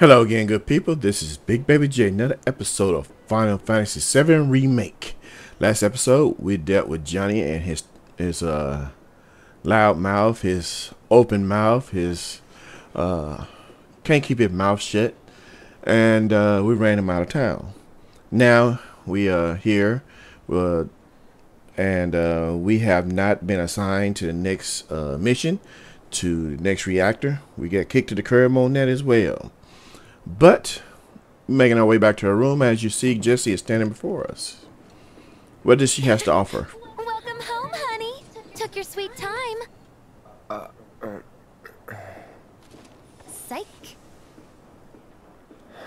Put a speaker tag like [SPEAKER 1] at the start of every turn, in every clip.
[SPEAKER 1] Hello again, good people. This is Big Baby J, another episode of Final Fantasy VII Remake. Last episode, we dealt with Johnny and his his uh, loud mouth, his open mouth, his uh, can't keep his mouth shut, and uh, we ran him out of town. Now we are here, uh, and uh, we have not been assigned to the next uh, mission, to the next reactor. We get kicked to the curb on that as well. But making our way back to her room, as you see, Jessie is standing before us. What does she has to offer?
[SPEAKER 2] Welcome home, honey. Took your sweet time.
[SPEAKER 3] Uh,
[SPEAKER 2] Psych.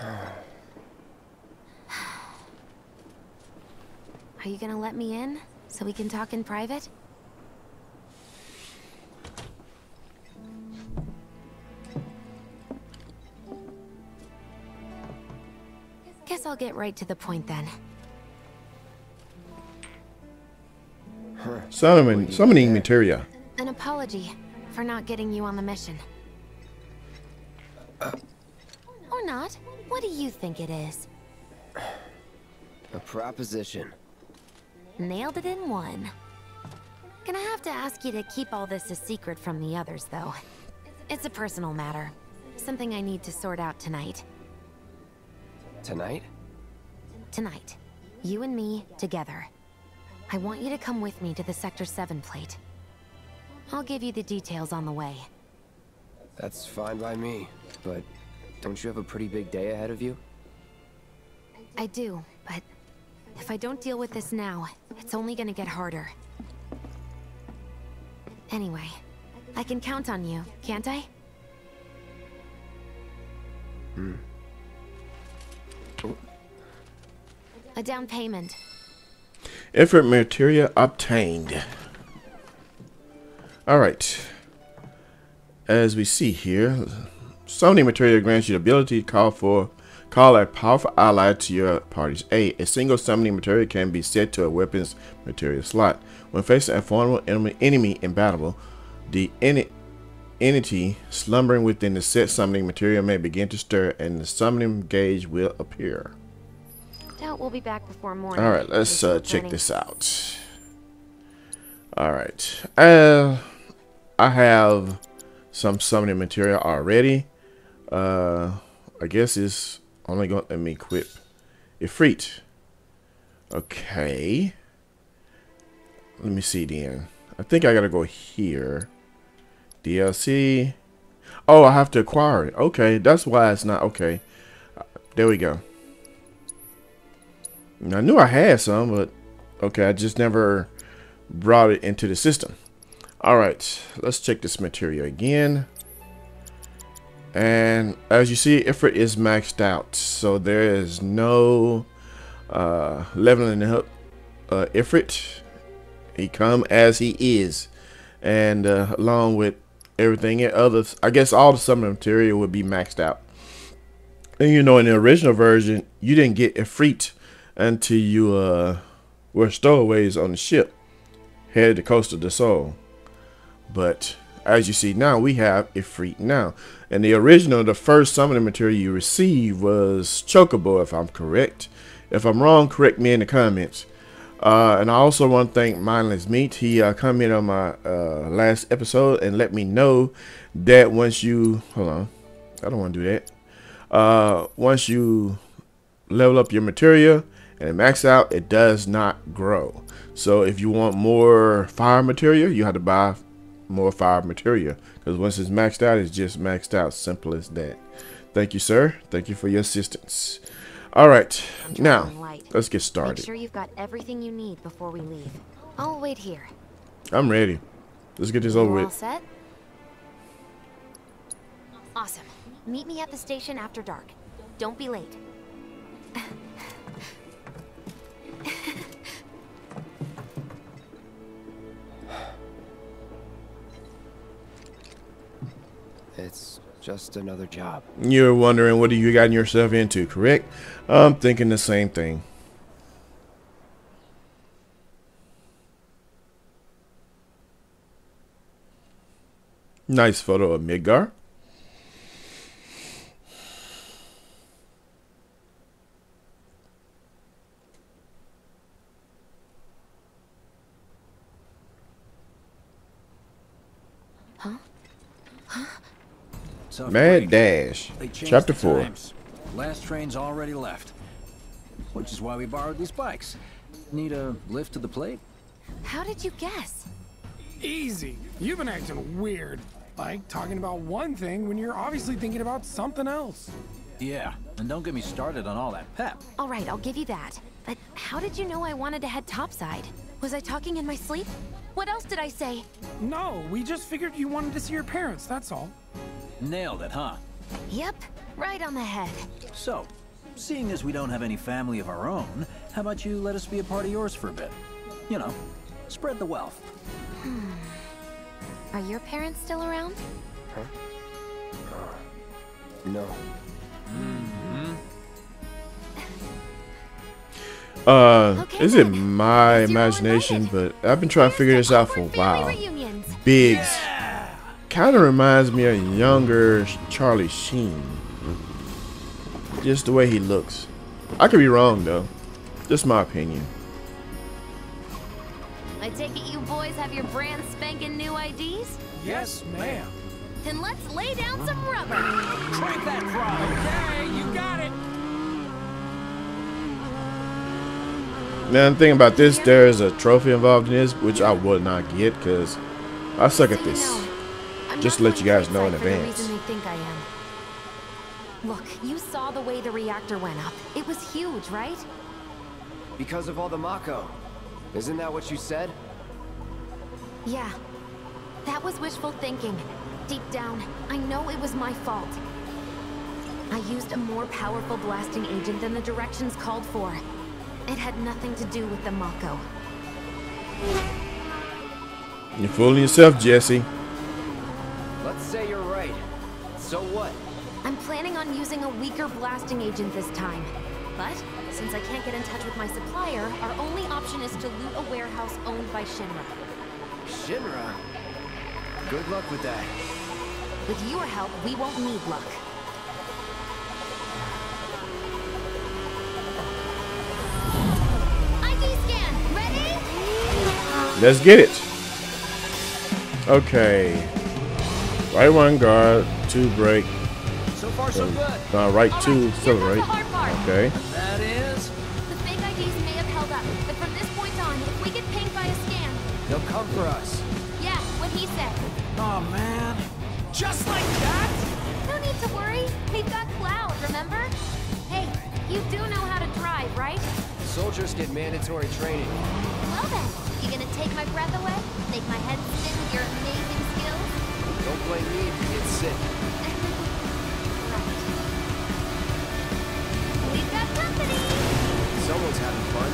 [SPEAKER 2] Are you gonna let me in so we can talk in private? Guess I'll get right to the point then.
[SPEAKER 1] Summon, summoning materia.
[SPEAKER 2] An apology for not getting you on the mission. Or not. What do you think it is?
[SPEAKER 3] a proposition.
[SPEAKER 2] Nailed it in one. Gonna have to ask you to keep all this a secret from the others, though. It's a personal matter. Something I need to sort out tonight.
[SPEAKER 3] Tonight?
[SPEAKER 2] Tonight. You and me, together. I want you to come with me to the Sector 7 plate. I'll give you the details on the way.
[SPEAKER 3] That's fine by me. But don't you have a pretty big day ahead of you?
[SPEAKER 2] I do, but if I don't deal with this now, it's only gonna get harder. Anyway, I can count on you, can't I?
[SPEAKER 3] Hmm.
[SPEAKER 2] A down payment.
[SPEAKER 1] Ifrit materia obtained. Alright. As we see here, summoning materia grants you the ability to call for call a powerful ally to your party's aid. A single summoning materia can be set to a weapon's materia slot. When facing a formidable enemy, enemy in battle, the eni entity slumbering within the set summoning materia may begin to stir and the summoning gauge will appear.
[SPEAKER 2] Doubt we'll be back before morning.
[SPEAKER 1] All right, let's uh, check this out. All right, uh, I have some summoning material already. Uh, I guess it's only going to let me equip Ifrit. Okay. Let me see then. I think I gotta go here. DLC. Oh, I have to acquire it. Okay, that's why it's not okay. There we go. I knew I had some, but okay, I just never brought it into the system. All right, let's check this material again. And as you see, Ifrit is maxed out, so there is no uh, leveling up uh, Ifrit. He come as he is, and uh, along with everything others, I guess all the summoning material would be maxed out. And you know, in the original version, you didn't get Ifrit until you uh, were stowaways on the ship, headed to Costa del Sol. But as you see now, we have Ifrit now. And the original, the first summoning material you received was Chocobo, if I'm correct. If I'm wrong, correct me in the comments. Uh, and I also want to thank Mindless Meat. He uh, commented on my uh, last episode and let me know that once you hold on, I don't want to do that. Uh, once you level up your material and it max out, it does not grow. So if you want more fire material, you have to buy more fire material because once it's maxed out, it's just maxed out. Simple as that. Thank you, sir. Thank you for your assistance. All right, now
[SPEAKER 2] light.
[SPEAKER 1] let's get
[SPEAKER 2] Make
[SPEAKER 1] started.
[SPEAKER 2] sure you've got everything you need before we leave. I'll wait here.
[SPEAKER 1] I'm ready. Let's get this over
[SPEAKER 2] all
[SPEAKER 1] with.
[SPEAKER 2] set? Awesome. Meet me at the station after dark. Don't be late.
[SPEAKER 3] just another job.
[SPEAKER 1] You're wondering what you gotten yourself into, correct? I'm thinking the same thing. Nice photo of Midgar. Mad. Dash, Chapter 4.
[SPEAKER 4] Last train's already left. Which is why we borrowed these bikes. Need a lift to the plate?
[SPEAKER 2] How did you guess?
[SPEAKER 5] Easy. You've been acting weird. Like talking about one thing when you're obviously thinking about something else.
[SPEAKER 4] Yeah, and don't get me started on all that pep.
[SPEAKER 2] All right, I'll give you that. But how did you know I wanted to head topside? Was I talking in my sleep? What else did I say?
[SPEAKER 5] No, we just figured you wanted to see your parents, that's all.
[SPEAKER 4] Nailed it, huh?
[SPEAKER 2] Yep, right on the head.
[SPEAKER 4] So, seeing as we don't have any family of our own, how about you let us be a part of yours for a bit? You know, spread the wealth.
[SPEAKER 2] Are your parents still around?
[SPEAKER 3] No.
[SPEAKER 1] Uh,
[SPEAKER 2] Okay,
[SPEAKER 1] is it my
[SPEAKER 2] Guess you're all
[SPEAKER 1] imagination? But I've been trying to figure this out for a
[SPEAKER 2] Awkward
[SPEAKER 1] while.
[SPEAKER 2] Reunions.
[SPEAKER 1] Biggs kind of reminds me of younger Charlie Sheen. Just the way he looks. I could be wrong though. Just my opinion.
[SPEAKER 2] I take it you boys have your brand spanking new IDs?
[SPEAKER 5] Yes, ma'am.
[SPEAKER 2] Then let's lay down some rubber.
[SPEAKER 4] Crank that throttle!
[SPEAKER 5] Okay, you got it.
[SPEAKER 1] Now the thing about this, there is a trophy involved in this, which I would not get because I suck at
[SPEAKER 2] So you
[SPEAKER 1] this.
[SPEAKER 2] Know, I'm
[SPEAKER 1] Just to let you guys know in
[SPEAKER 2] Lakeside the
[SPEAKER 1] advance.
[SPEAKER 2] think I am. Look, you saw the way the reactor went up. It was huge, right?
[SPEAKER 3] Because of all the Mako. Isn't that what you said?
[SPEAKER 2] Yeah. That was wishful thinking. Deep down, I know it was my fault. I used a more powerful blasting agent than the directions called for. It had nothing to do with the Mako.
[SPEAKER 1] You're fooling yourself, Jessie.
[SPEAKER 3] Let's say you're right. So what?
[SPEAKER 2] I'm planning on using a weaker blasting agent this time. But, since I can't get in touch with my supplier, our only option is to loot a warehouse owned by Shinra.
[SPEAKER 3] Shinra? Good luck with that.
[SPEAKER 2] With your help, we won't need luck. ID scan, ready?
[SPEAKER 1] Let's get it. Okay. Right one guard, two break,
[SPEAKER 4] So far, so good.
[SPEAKER 1] uh, right
[SPEAKER 2] All
[SPEAKER 1] two
[SPEAKER 2] right, here comes
[SPEAKER 1] accelerate.
[SPEAKER 2] the hard part.
[SPEAKER 1] Okay.
[SPEAKER 4] That is...
[SPEAKER 2] The fake IDs may have held up, but from this point on, if we get pinged by a scan,
[SPEAKER 3] They'll come for us.
[SPEAKER 2] yeah, what he said.
[SPEAKER 4] Oh, man.
[SPEAKER 5] Just like that?
[SPEAKER 2] No need to worry. We've got Cloud, remember? Hey, you do know how to drive, right?
[SPEAKER 3] Soldiers get mandatory training.
[SPEAKER 2] Well then, you gonna take my breath away? Make my head spin with your amazing skills?
[SPEAKER 3] Don't blame me if you get sick.
[SPEAKER 2] Right. We've got company!
[SPEAKER 3] Someone's having fun.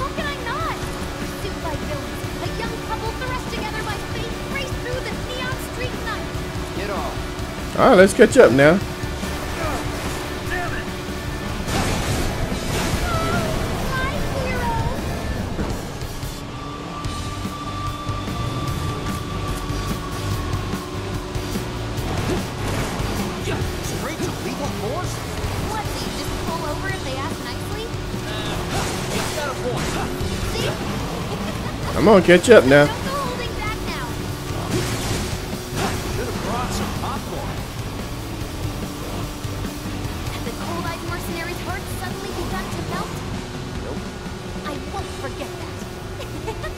[SPEAKER 2] How can I not? Pursued by villains, a young couple thrust together by fate race through the neon street night.
[SPEAKER 3] Get off.
[SPEAKER 1] All right, let's catch up now.
[SPEAKER 3] Nope.
[SPEAKER 2] I won't forget that.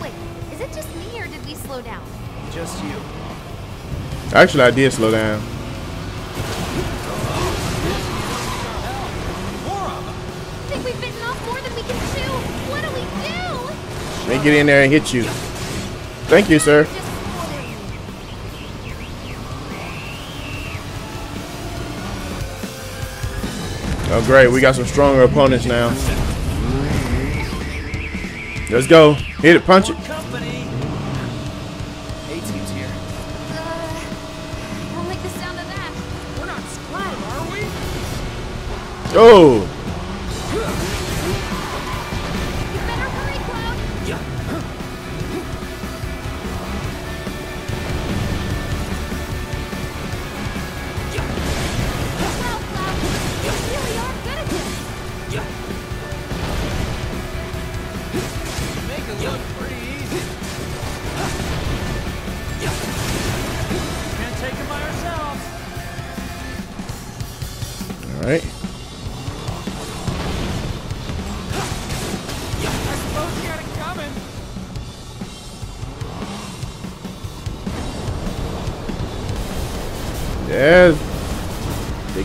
[SPEAKER 2] Wait, is it just me or did we slow down?
[SPEAKER 3] Just you.
[SPEAKER 1] Actually, I did slow down. Get in there and hit you. Thank you, sir. Oh, great. We got some stronger opponents now. Let's go. Hit it. Punch it.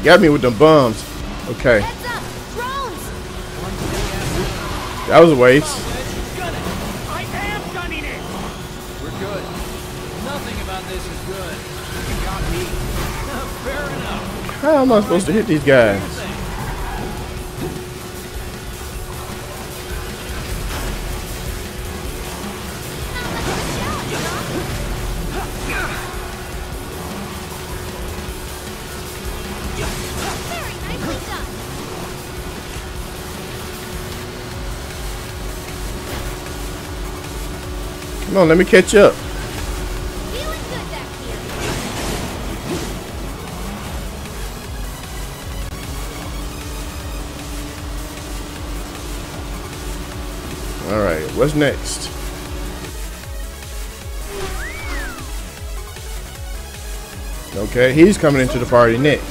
[SPEAKER 1] got
[SPEAKER 6] me with them bums. Okay. That was a waste.
[SPEAKER 4] We're good. Nothing about this is good.
[SPEAKER 6] How am I supposed to hit these guys? Come on, let me catch up. Alright, what's next? Okay, he's coming into the party next.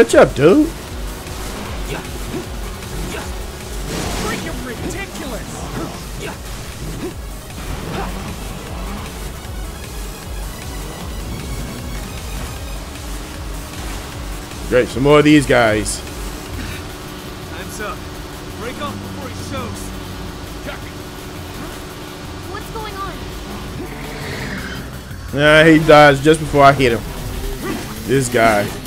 [SPEAKER 6] Catch up, dude. Great, some more of these guys.
[SPEAKER 7] Time's up. Break off before he shows.
[SPEAKER 2] What's going on?
[SPEAKER 6] Nah, he dies just before I hit him. This guy.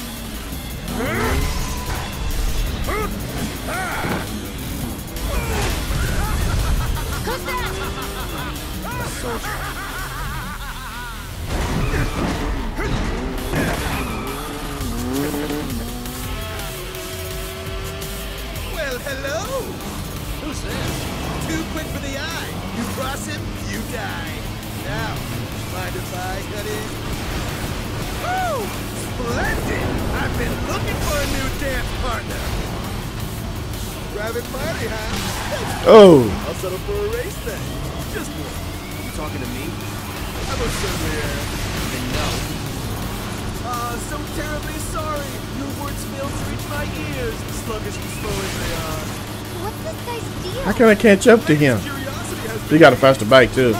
[SPEAKER 6] catch up to him. He got a faster bike, too.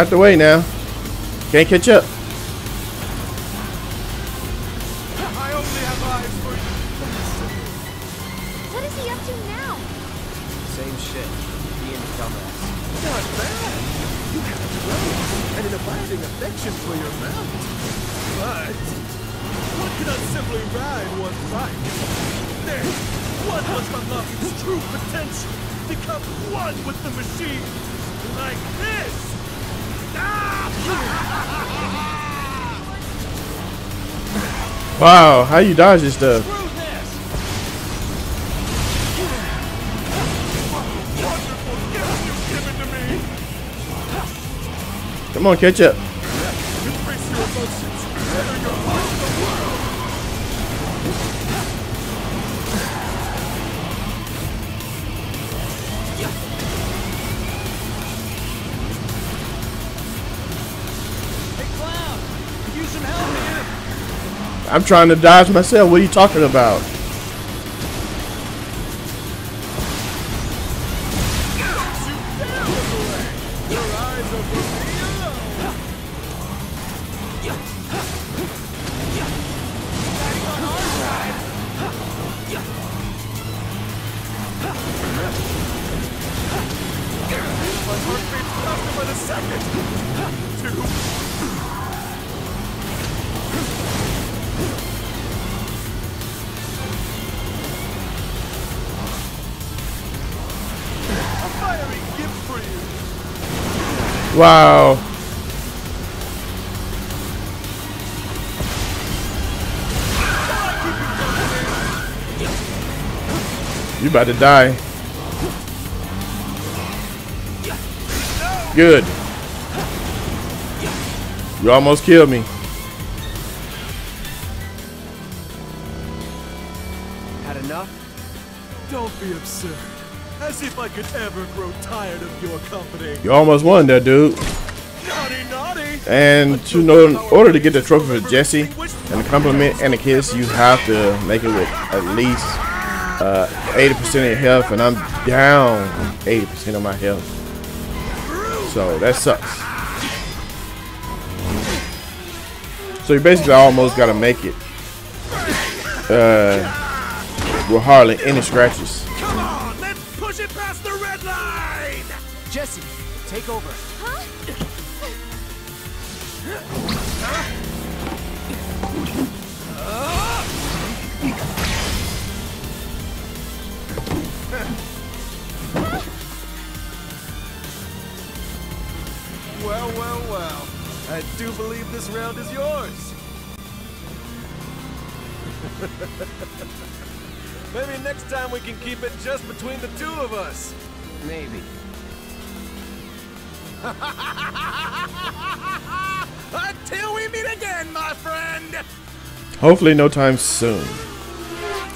[SPEAKER 1] Out the way now. Can't catch up.
[SPEAKER 6] I only have eyes for you.
[SPEAKER 2] What is he up to now?
[SPEAKER 3] Same shit. Being a dumbass.
[SPEAKER 6] Not bad. You have growth and an abiding affection for your mount. But one cannot simply ride one bike. Then one must unlock its true potential. Become one with the machine. Like this.
[SPEAKER 1] Wow, how you dodge this stuff? Come on, catch up. I'm trying to dodge myself. What are you talking about? Wow. You about to die. Good. You almost killed me.
[SPEAKER 6] Could ever grow tired of your company.
[SPEAKER 1] You almost won there, dude.
[SPEAKER 6] Naughty, naughty.
[SPEAKER 1] And to know, in order to get the trophy for Jessie and the compliment and the kiss, you have to make it with at least uh, 80% of your health, and I'm down 80% of my health. So that sucks. So you basically almost got to make it uh, with hardly any scratches.
[SPEAKER 3] Jessie, take over.
[SPEAKER 6] Well, well, well. I do believe this round is yours. Maybe next time we can keep it just between the two of us.
[SPEAKER 3] Maybe.
[SPEAKER 6] Until we meet again, my friend.
[SPEAKER 1] Hopefully, no time soon.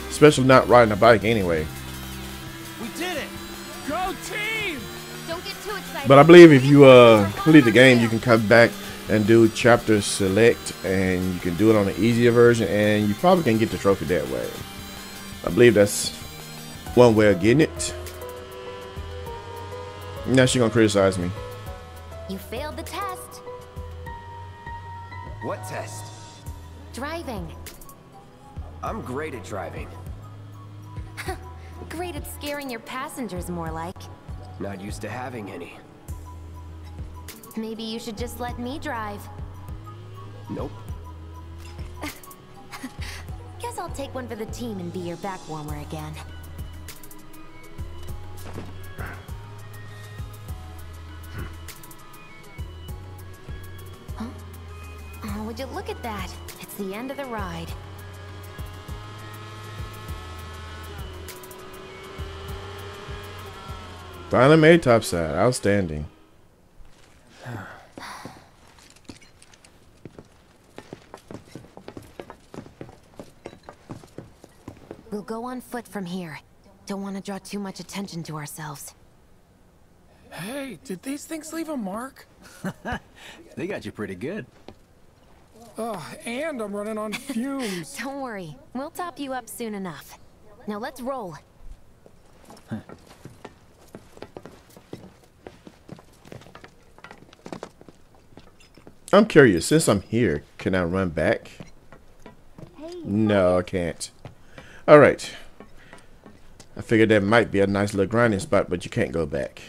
[SPEAKER 1] Especially not riding a bike anyway.
[SPEAKER 4] We did it!
[SPEAKER 5] Go team!
[SPEAKER 2] Don't get too excited.
[SPEAKER 1] But I believe if you uh, complete the game, you can come back and do chapter select, and you can do it on the easier version, and you probably can get the trophy that way. I believe that's one way of getting it. Now she's gonna criticize me.
[SPEAKER 2] You failed the test.
[SPEAKER 3] What test?
[SPEAKER 2] Driving.
[SPEAKER 3] I'm great at driving.
[SPEAKER 2] Great at scaring your passengers, more like.
[SPEAKER 3] Not used to having any.
[SPEAKER 2] Maybe you should just let me drive.
[SPEAKER 3] Nope.
[SPEAKER 2] Guess I'll take one for the team and be your back warmer again. Oh, would you look at that? It's the end of the ride.
[SPEAKER 1] Finally made topside. Outstanding.
[SPEAKER 2] We'll go on foot from here. Don't want to draw too much attention to ourselves.
[SPEAKER 5] Hey, did these things leave a mark?
[SPEAKER 4] They got you pretty good.
[SPEAKER 5] Ugh, and I'm running on fumes.
[SPEAKER 2] Don't worry, we'll top you up soon enough. Now let's roll.
[SPEAKER 1] I'm curious. Since I'm here, can I run back? No, I can't. All right. I figured that might be a nice little grinding spot, but you can't go back.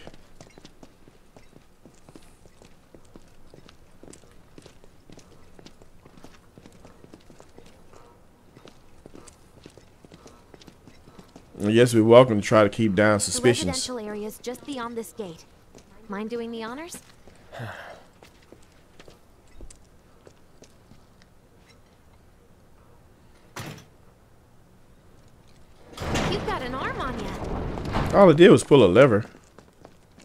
[SPEAKER 1] Yes, we're welcome to try to keep down
[SPEAKER 2] The
[SPEAKER 1] suspicions.
[SPEAKER 2] residential area is just beyond this gate. Mind doing the honors? You've got an arm on you.
[SPEAKER 1] All it did was pull a lever.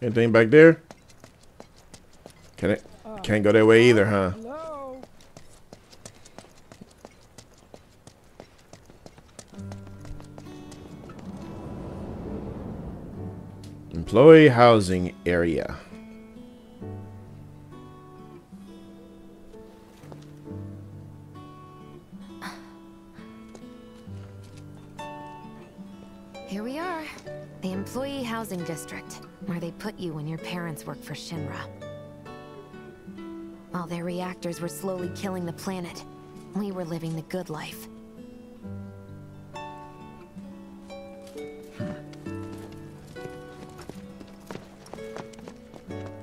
[SPEAKER 1] Anything back there? Can it? Can't go that way either, huh? Employee housing area.
[SPEAKER 2] Here we are. The Employee Housing District, where they put you when your parents work for Shinra. While their reactors were slowly killing the planet, we were living the good life.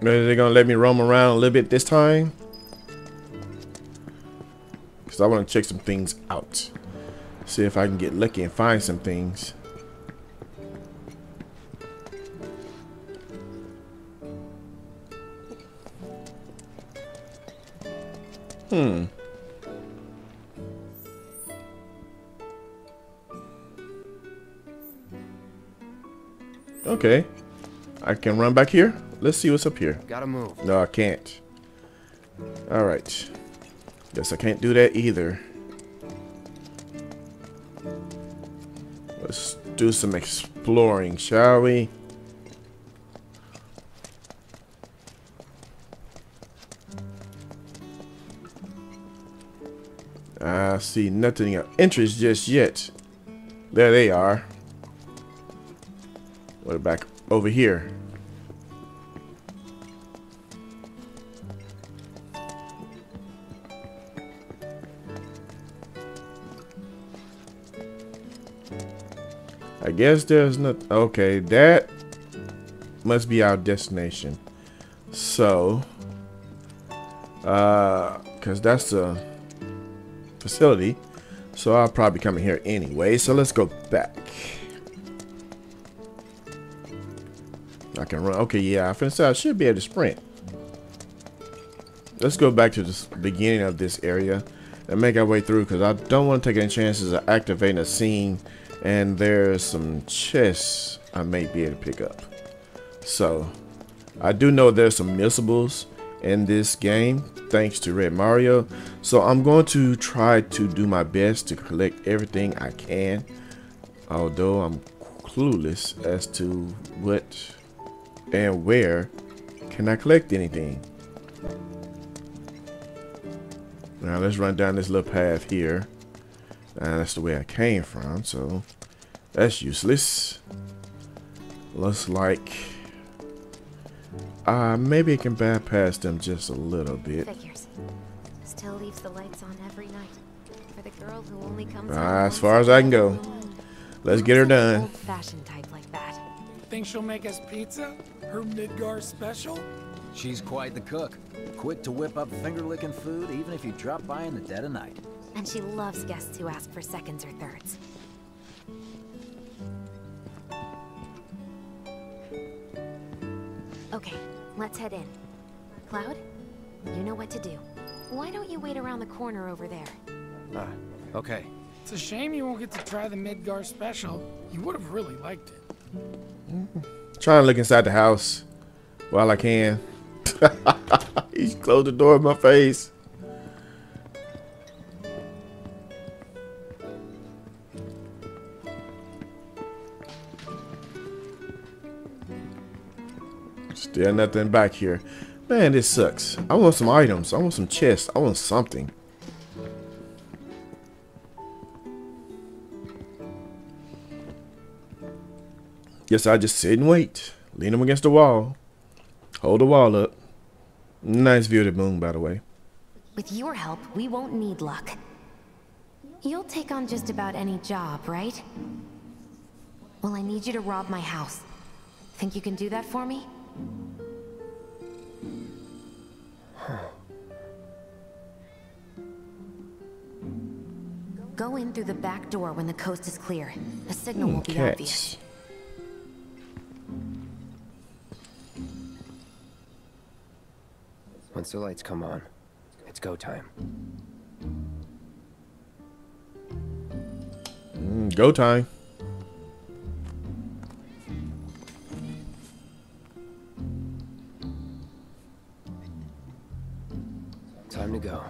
[SPEAKER 1] Maybe they're gonna let me roam around a little bit this time. Cause I want to check some things out. See if I can get lucky and find some things. Hmm. Okay. I can run back here. Let's see what's up here.
[SPEAKER 3] Gotta move.
[SPEAKER 1] No, I can't. Alright. Guess I can't do that either. Let's do some exploring, shall we? I see nothing of interest just yet. There they are. We're back over here. Guess there's not. Okay, that must be our destination. So, uh, because that's the facility. So I'll probably come in here anyway. So let's go back. I can run. Okay, yeah, I finished. I should be able to sprint. Let's go back to the beginning of this area and make our way through because I don't want to take any chances of activating a scene and there's some chests I may be able to pick up. So I do know there's some missables in this game thanks to Red Mario. So I'm going to try to do my best to collect everything I can. Although I'm clueless as to what and where can I collect anything. Now let's run down this little path here. Uh, that's the way I came from, so that's useless. Looks like uh, maybe I can bypass them just a little bit.
[SPEAKER 2] Figures. Still leaves the lights on every night. For the girl who only comes
[SPEAKER 1] Uh, as far as I can go. Let's get her
[SPEAKER 2] Looks like an
[SPEAKER 1] done.
[SPEAKER 2] Old-fashioned type like that.
[SPEAKER 5] Think she'll make us pizza? Her Midgar special?
[SPEAKER 4] She's quite the cook. Quick to whip up finger-licking food, even if you drop by in the dead of night.
[SPEAKER 2] And she loves guests who ask for seconds or thirds. Okay, let's head in. Cloud, you know what to do. Why don't you wait around the corner over there?
[SPEAKER 3] Ah, okay.
[SPEAKER 5] It's a shame you won't get to try the Midgar special. You would have really liked it.
[SPEAKER 1] Trying to look inside the house while I can. He's closed the door in my face. Still nothing back here. Man, this sucks. I want some items. I want some chests. I want something. Guess I just sit and wait. Lean him against the wall. Hold the wall up. Nice view of the moon, by the way.
[SPEAKER 2] With your help, we won't need luck. You'll take on just about any job, right? Well, I need you to rob my house. Think you can do that for me? Go in through the back door when the coast is clear. A signal will be obvious.
[SPEAKER 3] Once the lights come on, it's go time.
[SPEAKER 1] Mm, go time.
[SPEAKER 3] Time to go.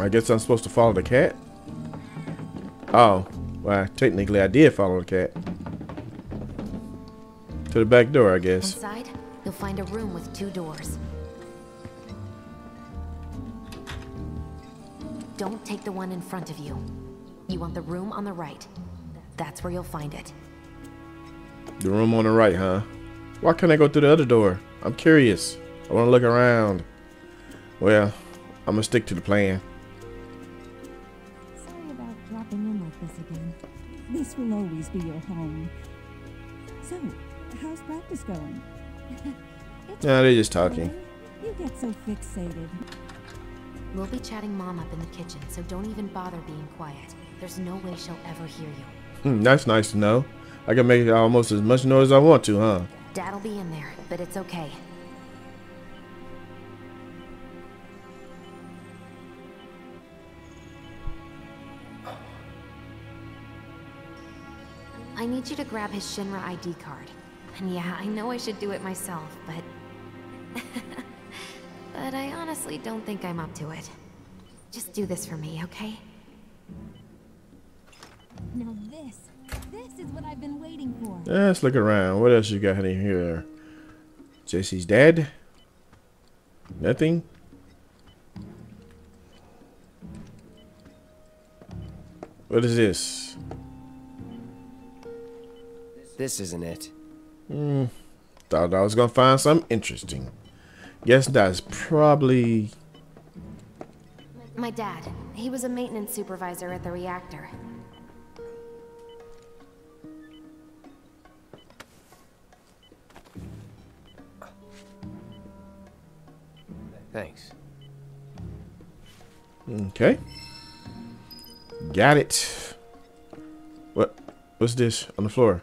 [SPEAKER 1] I guess I'm supposed to follow the cat. Oh, well, technically I did follow the cat. To the back door, I guess.
[SPEAKER 2] Inside, you'll find a room with two doors. Don't take the one in front of you. You want the room on the right. That's where you'll find it.
[SPEAKER 1] The room on the right, huh? Why can't I go through the other door? I'm curious. I want to look around. Well, I'm gonna stick to the plan.
[SPEAKER 8] Home. So, how's practice going? it's
[SPEAKER 1] Nah, they're just talking.
[SPEAKER 8] You get so fixated.
[SPEAKER 2] We'll be chatting Mom up in the kitchen, so don't even bother being quiet. There's no way she'll ever hear you.
[SPEAKER 1] Hmm, that's nice to know. I can make almost as much noise as I want to, huh?
[SPEAKER 2] Dad'll be in there, but it's okay. I need you to grab his Shinra ID card. And yeah, I know I should do it myself, but... but I honestly don't think I'm up to it. Just do this for me, okay?
[SPEAKER 8] Now this, this is what I've been waiting for.
[SPEAKER 1] Yeah, let's look around. What else you got in here? Jessie's dead. Nothing? What is this?
[SPEAKER 3] This isn't it. Hmm.
[SPEAKER 1] Thought I was gonna find something interesting. Guess that's probably
[SPEAKER 2] My dad. He was a maintenance supervisor at the reactor.
[SPEAKER 3] Thanks.
[SPEAKER 1] okay. Got it. What? What's this on the floor?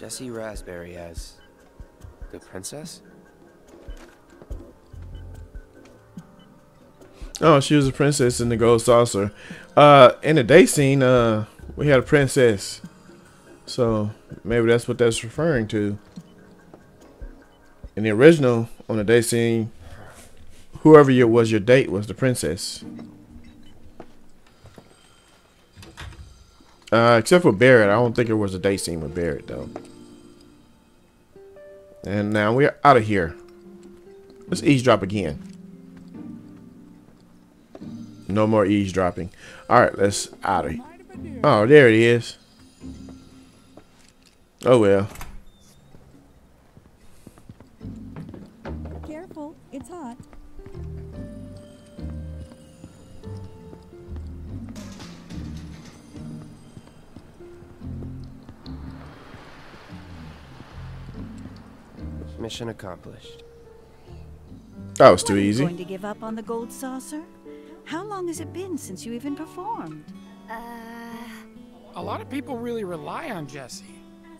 [SPEAKER 3] Jessie Rasberry as the princess?
[SPEAKER 1] Oh, she was a princess in the gold saucer. Uh, in the day scene, uh, we had a princess. So maybe that's what that's referring to. In the original, on the day scene, whoever your was your date was the princess. Uh, except for Barrett, I don't think it was a date scene with Barrett though. And now we're out of here. Let's eavesdrop again. No more eavesdropping. All right, let's out of here. Oh, there it is. Oh well.
[SPEAKER 3] Mission accomplished.
[SPEAKER 1] That was too
[SPEAKER 9] Are you
[SPEAKER 1] easy.
[SPEAKER 9] Going to give up on the gold saucer? How long has it been since you even performed?
[SPEAKER 2] Uh...
[SPEAKER 5] A lot of people really rely on Jessie.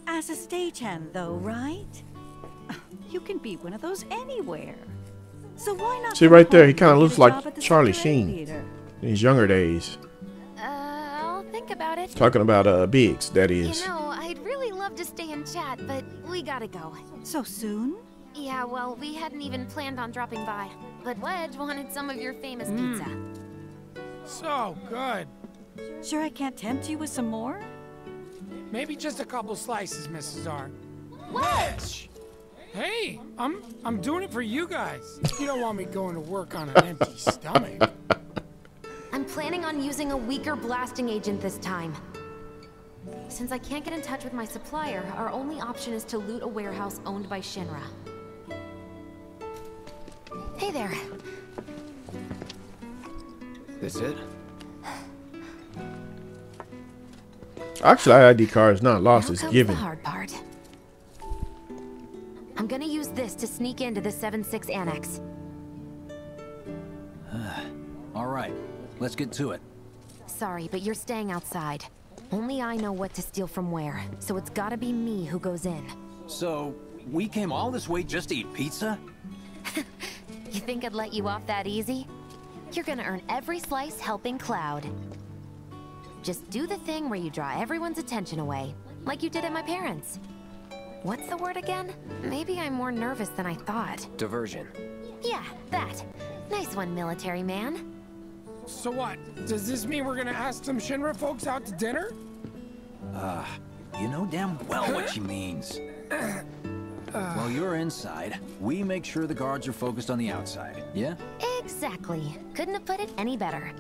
[SPEAKER 9] As a stagehand, though, right? You can be one of those anywhere. So why not?
[SPEAKER 1] See, right there, he kinda looks like
[SPEAKER 9] job at the
[SPEAKER 1] Charlie Sheen.
[SPEAKER 9] Theater?
[SPEAKER 1] In his younger days.
[SPEAKER 2] Uh, I'll think about it.
[SPEAKER 1] Talking about uh Biggs, that is.
[SPEAKER 2] You know, I'd really love to stay and chat, but we gotta go.
[SPEAKER 9] So soon?
[SPEAKER 2] Yeah, well, we hadn't even planned on dropping by. But Wedge wanted some of your famous hmm. pizza.
[SPEAKER 5] So good.
[SPEAKER 9] Sure, I can't tempt you with some more?
[SPEAKER 5] Maybe just a couple slices, Mrs. R. Wedge! Hey, I'm I'm doing it for you guys. You don't want me going to work on an empty stomach.
[SPEAKER 2] I'm planning on using a weaker blasting agent this time. Since I can't get in touch with my supplier, our only option is to loot a warehouse owned by Shinra. Hey there.
[SPEAKER 3] This it?
[SPEAKER 1] Actually, ID card is not lost,
[SPEAKER 2] Now
[SPEAKER 1] it's
[SPEAKER 2] comes
[SPEAKER 1] given.
[SPEAKER 2] the hard part. I'm gonna use this to sneak into the 7-6 annex.
[SPEAKER 4] All right, let's get to it.
[SPEAKER 2] Sorry, but you're staying outside. Only I know what to steal from where, so it's gotta be me who goes in.
[SPEAKER 4] So, we came all this way just to eat pizza?
[SPEAKER 2] You think I'd let you off that easy? You're gonna earn every slice helping Cloud. Just do the thing where you draw everyone's attention away, like you did at my parents. What's the word again? Maybe I'm more nervous than I thought.
[SPEAKER 3] Diversion.
[SPEAKER 2] Yeah, that. Nice one, military man.
[SPEAKER 5] So what? Does this mean we're gonna ask some Shinra folks out to dinner?
[SPEAKER 4] Ah, you know damn well what she means. While you're inside, we make sure the guards are focused on the outside, yeah?
[SPEAKER 2] Exactly. Couldn't have put it any better.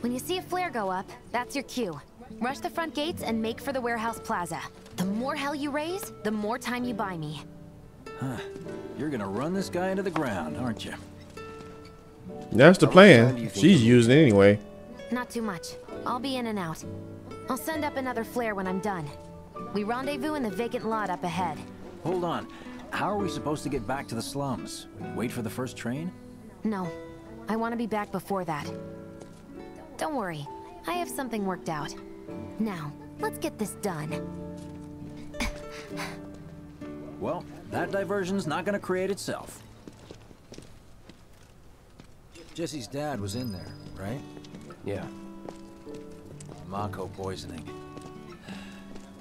[SPEAKER 2] When you see a flare go up, that's your cue. Rush the front gates and make for the warehouse plaza. The more hell you raise, the more time you buy me. Huh.
[SPEAKER 4] You're gonna run this guy into the ground, aren't you?
[SPEAKER 1] That's the
[SPEAKER 3] How much time do
[SPEAKER 1] plan. She's using it anyway.
[SPEAKER 2] Not too much. I'll be in and out. I'll send up another flare when I'm done. We rendezvous in the vacant lot up ahead.
[SPEAKER 4] Hold on. How are we supposed to get back to the slums? Wait for the first train?
[SPEAKER 2] No, I want to be back before that. Don't worry, I have something worked out. Now, let's get this done.
[SPEAKER 4] Well, that diversion's not gonna create itself. Jessie's dad was in there, right?
[SPEAKER 3] Yeah.
[SPEAKER 4] Mako poisoning.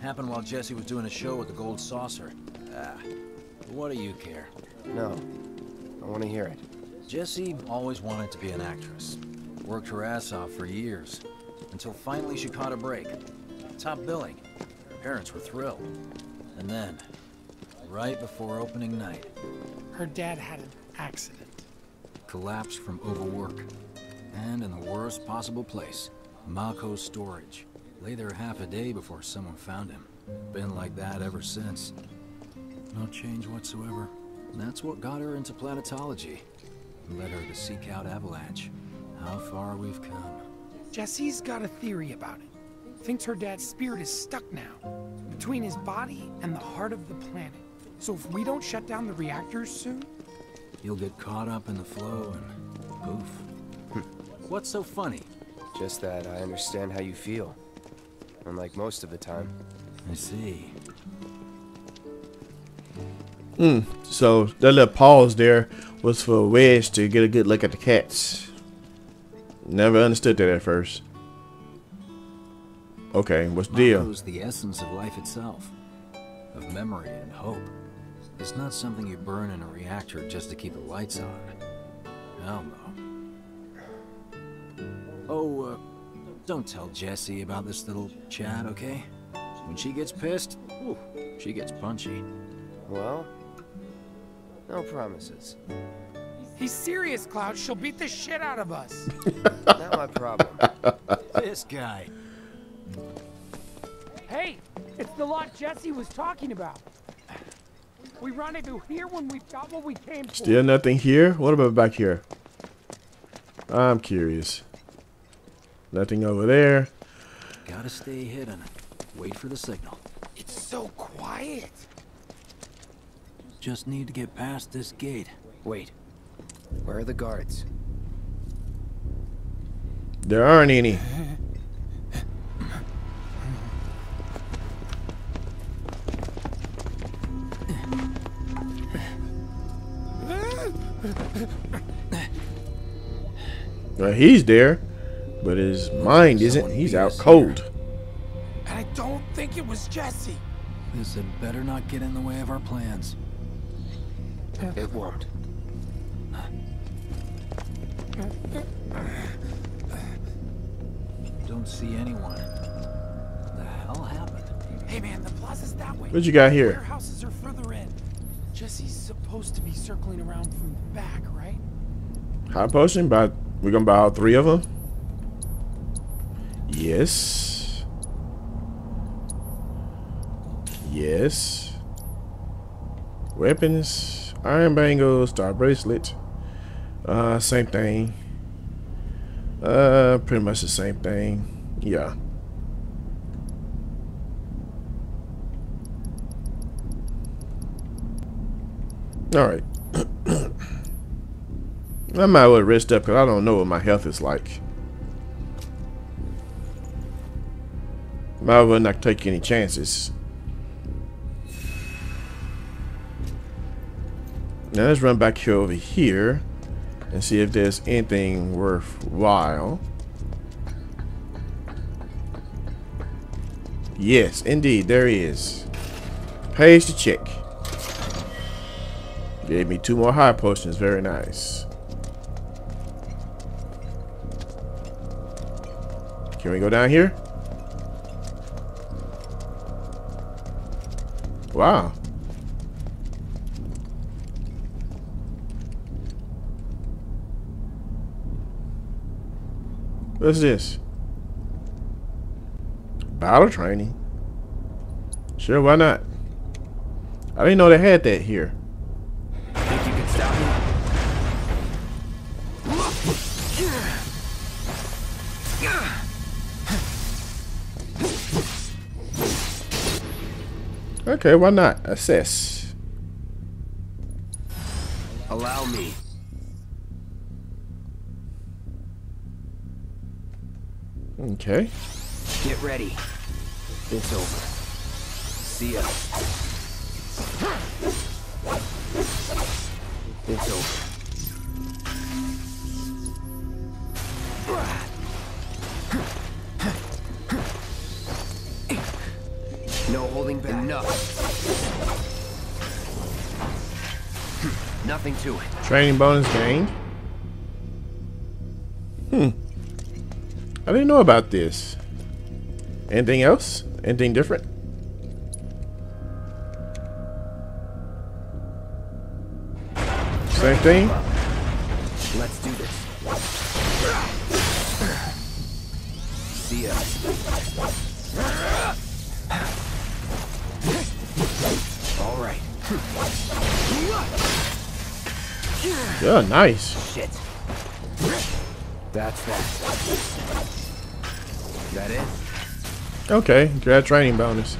[SPEAKER 4] Happened while Jessie was doing a show with the Gold Saucer. Ah, what do you care?
[SPEAKER 3] No. I want to hear it.
[SPEAKER 4] Jessie always wanted to be an actress. Worked her ass off for years. Until finally she caught a break. Top billing. Her parents were thrilled. And then, right before opening night,
[SPEAKER 5] Her dad had an accident.
[SPEAKER 4] Collapsed from overwork. And in the worst possible place, Mako's storage. Lay there half a day before someone found him. Been like that ever since. No change whatsoever. That's what got her into planetology. Led her to seek out Avalanche. How far we've come.
[SPEAKER 5] Jessie's got a theory about it. Thinks her dad's spirit is stuck now, between his body and the heart of the planet. So if we don't shut down the reactors soon,
[SPEAKER 4] You'll get caught up in the flow and poof. What's so funny?
[SPEAKER 3] Just that I understand how you feel. Unlike most of the time.
[SPEAKER 4] I see. Hmm.
[SPEAKER 1] So that little pause there was for Wedge to get a good look at the cats. Never understood that at first. Okay, what's the deal?
[SPEAKER 4] Mako's the essence of life itself. Of memory and hope. It's not something you burn in a reactor just to keep the lights on. Hell no. Oh, uh, don't tell Jessie about this little chat, okay? When she gets pissed, ooh, she gets punchy.
[SPEAKER 3] Well, no promises.
[SPEAKER 5] he's serious, Cloud. She'll beat the shit out of us.
[SPEAKER 3] Not my problem.
[SPEAKER 4] This guy.
[SPEAKER 5] hey, it's the lot Jessie was talking about. We rendezvous here when we've got what we came for.
[SPEAKER 1] Still nothing here? What about back here? I'm curious. Nothing over there.
[SPEAKER 4] Gotta stay hidden. Wait for the signal.
[SPEAKER 5] It's so quiet.
[SPEAKER 4] Just need to get past this gate.
[SPEAKER 3] Wait. Where are the guards?
[SPEAKER 1] There aren't any. Well, he's there, but his mind isn't. He's out cold.
[SPEAKER 5] And I don't think it was Jessie.
[SPEAKER 4] This had better not get in the way of our plans.
[SPEAKER 3] It won't.
[SPEAKER 4] Don't see anyone. What the hell happened?
[SPEAKER 5] Hey man, the plaza's that way.
[SPEAKER 1] What you got here?
[SPEAKER 5] Warehouses are further in. Jessie's supposed to be circling around from the back, right?
[SPEAKER 1] Hot potion, but we're gonna buy all three of them. Yes. Yes. Weapons, iron bangle, star bracelet. Uh, same thing. Uh, pretty much the same thing. Yeah. All right. I might well rest up because I don't know what my health is like. Might well not take any chances. Now let's run back here over here and see if there's anything worthwhile. Yes, indeed, there is. Page to check. Gave me two more high potions. Very nice. Can we go down here? Wow. What's this? Battle training. Sure, why not? I didn't know they had that here. Okay, why not? Assess.
[SPEAKER 3] Allow me.
[SPEAKER 1] Okay.
[SPEAKER 3] Get ready. It's over. See ya. It's over. Holding back. Enough. Nothing to it.
[SPEAKER 1] Training bonus gained. Hmm. I didn't know about this. Anything else? Anything different? Same thing?
[SPEAKER 3] Let's do this. See ya.
[SPEAKER 1] Yeah, nice.
[SPEAKER 3] Shit. That's that. That it?
[SPEAKER 1] Okay, grab training bonus.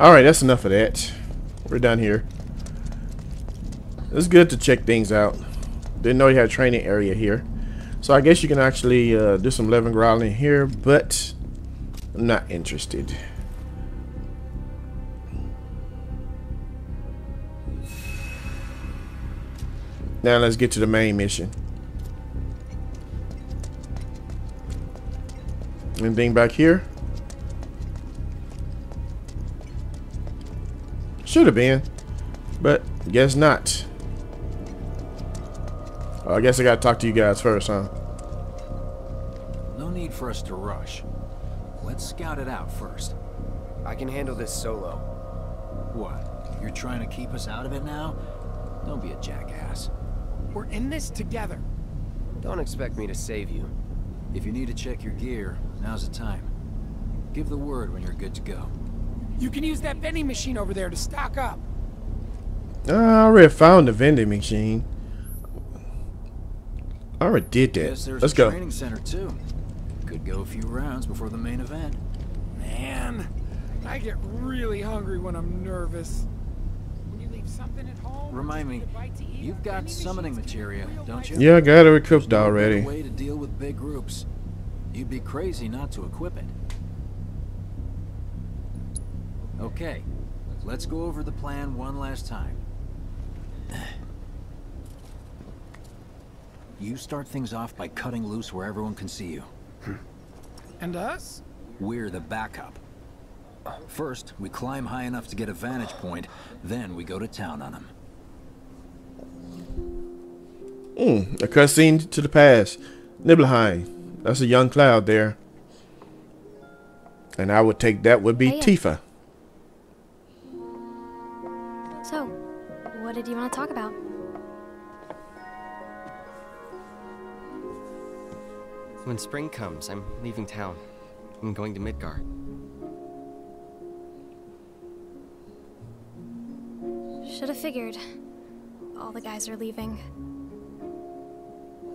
[SPEAKER 1] Alright, that's enough of that. We're done here. It's good to check things out. Didn't know you had a training area here. So I guess you can actually uh, do some living growling here, but I'm not interested. Now let's get to the main mission. Anything back here? Should have been, but guess not. Oh, I guess I gotta talk to you guys first, huh?
[SPEAKER 4] No need for us to rush. Let's scout it out first.
[SPEAKER 3] I can handle this solo.
[SPEAKER 4] What? You're trying to keep us out of it now? Don't be a jackass.
[SPEAKER 5] We're in this together.
[SPEAKER 3] Don't expect me to save you.
[SPEAKER 4] If you need to check your gear, now's the time. Give the word when you're good to go.
[SPEAKER 5] You can use that vending machine over there to stock up.
[SPEAKER 1] Uh, I already found the vending machine. I already did
[SPEAKER 4] Guess
[SPEAKER 1] that.
[SPEAKER 4] there's
[SPEAKER 1] Let's
[SPEAKER 4] a
[SPEAKER 1] go.
[SPEAKER 4] training center too. Could go a few rounds before the main event.
[SPEAKER 5] Man, I get really hungry when I'm nervous. When you leave something at home,
[SPEAKER 4] Remind me,
[SPEAKER 5] get a bite
[SPEAKER 4] you've got summoning
[SPEAKER 5] machine's
[SPEAKER 4] materia, don't you?
[SPEAKER 1] Yeah, I got it equipped
[SPEAKER 4] No
[SPEAKER 1] already.
[SPEAKER 4] way to deal with big groups. You'd be crazy not to equip it. Okay, let's go over the plan one last time. You start things off by cutting loose where everyone can see you.
[SPEAKER 5] And us?
[SPEAKER 4] We're the backup. First, we climb high enough to get a vantage point, then we go to town on them.
[SPEAKER 1] Mm, a cutscene to the past. Nibelheim. That's a young cloud there. And I would take that would be
[SPEAKER 10] Hey, uh,
[SPEAKER 1] Tifa.
[SPEAKER 10] So, what did you want to talk about?
[SPEAKER 11] When spring comes, I'm leaving town. I'm going to Midgar.
[SPEAKER 10] Should have figured. All the guys are leaving.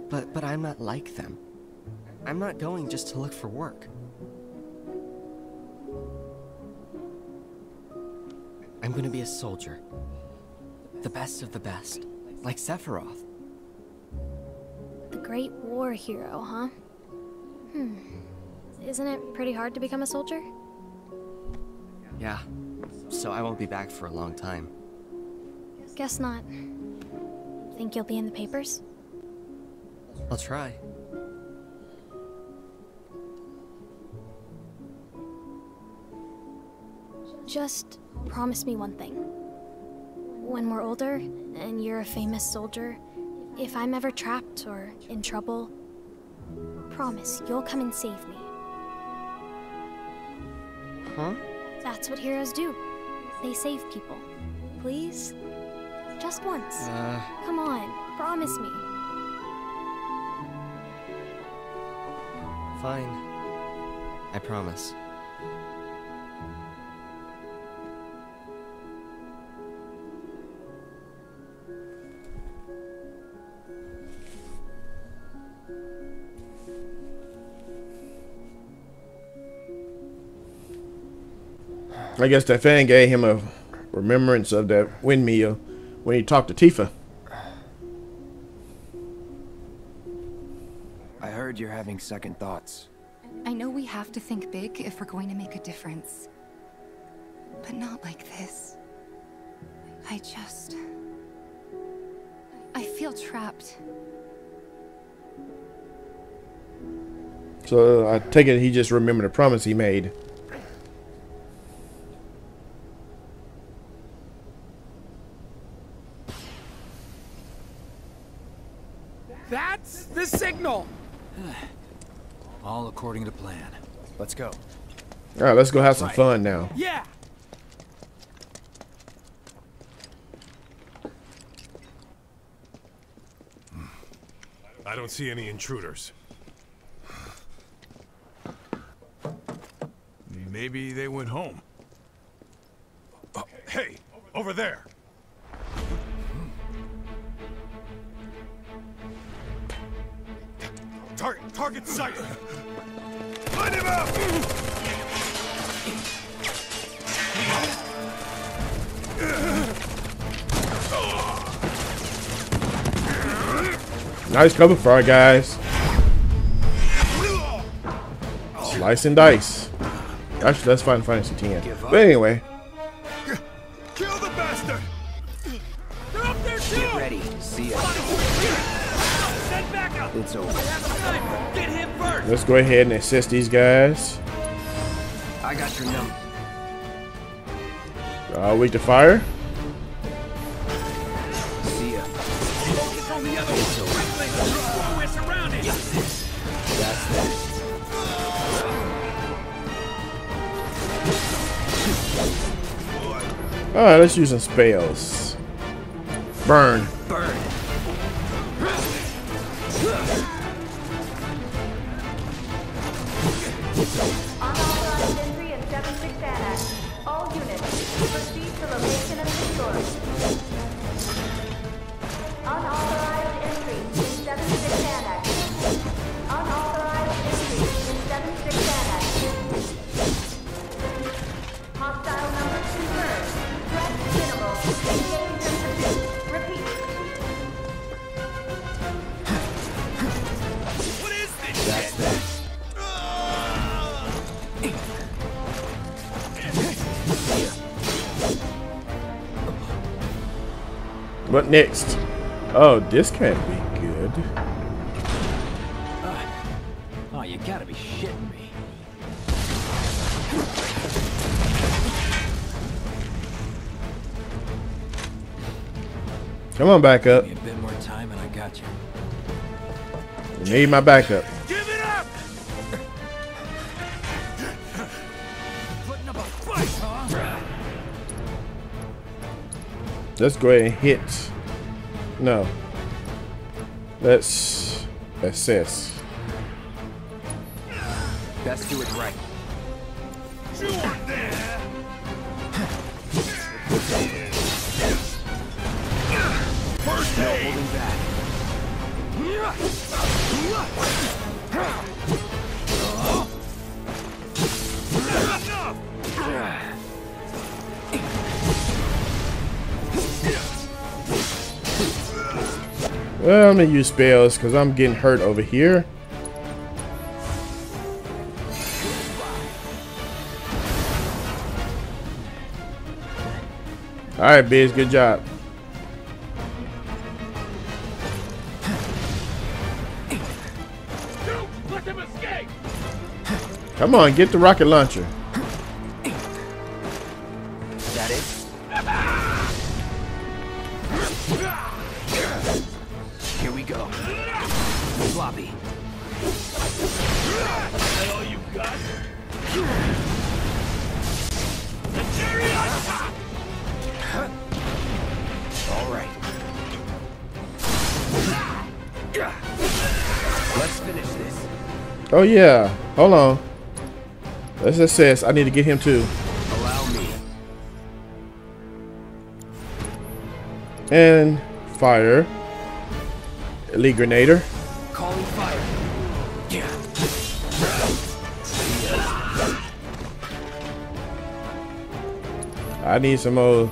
[SPEAKER 11] But but I'm not like them. I'm not going just to look for work. I'm going to be a soldier. The best of the best, like Sephiroth.
[SPEAKER 10] The Great War hero, huh? Hmm. Isn't it pretty hard to become a soldier?
[SPEAKER 11] Yeah. So I won't be back for a long time.
[SPEAKER 10] Guess not. Think you'll be in the papers?
[SPEAKER 11] I'll try.
[SPEAKER 10] Just promise me one thing. When we're older, and you're a famous soldier, if I'm ever trapped or in trouble, promise you'll come and save me.
[SPEAKER 11] Huh?
[SPEAKER 10] That's what heroes do. They save people. Please? Just once.
[SPEAKER 11] Uh,
[SPEAKER 10] Come on, promise me.
[SPEAKER 11] fine. I promise.
[SPEAKER 1] I guess that fan gave him a remembrance of that windmill when he talked to Tifa.
[SPEAKER 3] I heard you're having second thoughts.
[SPEAKER 12] I know we have to think big if we're going to make a difference. But not like this. I just... I feel trapped.
[SPEAKER 1] So uh, I take it he just remembered the promise he made.
[SPEAKER 5] That's the signal!
[SPEAKER 4] All according to plan.
[SPEAKER 3] Let's go.
[SPEAKER 1] All right, let's go have some fun now.
[SPEAKER 5] Yeah!
[SPEAKER 13] I don't see any intruders. Maybe they went home. Oh, hey, over there. Target, target sighted. Find him out!
[SPEAKER 1] Nice cover fire, guys. Slice and dice. Actually, that's fine, fine Final Fantasy 10. But anyway,
[SPEAKER 13] Kill the bastard!
[SPEAKER 5] They're up there too!
[SPEAKER 3] Get ready. See ya.
[SPEAKER 5] Send backup!
[SPEAKER 3] It's over.
[SPEAKER 5] Get him first!
[SPEAKER 1] let's go ahead and assist these guys.
[SPEAKER 3] I got your number.
[SPEAKER 1] Uh, weak to fire.
[SPEAKER 3] See ya.
[SPEAKER 5] Focus on the other one! We're surrounded!
[SPEAKER 3] That's that.
[SPEAKER 1] Alright, let's use some spells. Burn.
[SPEAKER 3] Burn.
[SPEAKER 6] What
[SPEAKER 1] next? Oh, this can't be good.
[SPEAKER 4] Uh, oh, you gotta be shitting me.
[SPEAKER 1] Come on, back up.
[SPEAKER 4] Give me a bit more time and I got you.
[SPEAKER 1] you need my backup. Let's go ahead and hit. No. Let's assess.
[SPEAKER 3] Best do it right.
[SPEAKER 1] Well, I'm gonna use spells because I'm getting hurt over here. All right, Biggs, good job. Come on, get the rocket launcher. Oh yeah, hold on. Let's assess. I need to get him too.
[SPEAKER 3] Allow me.
[SPEAKER 1] And fire. Elite Grenadier.
[SPEAKER 3] Calling fire. Yeah.
[SPEAKER 1] I need some more.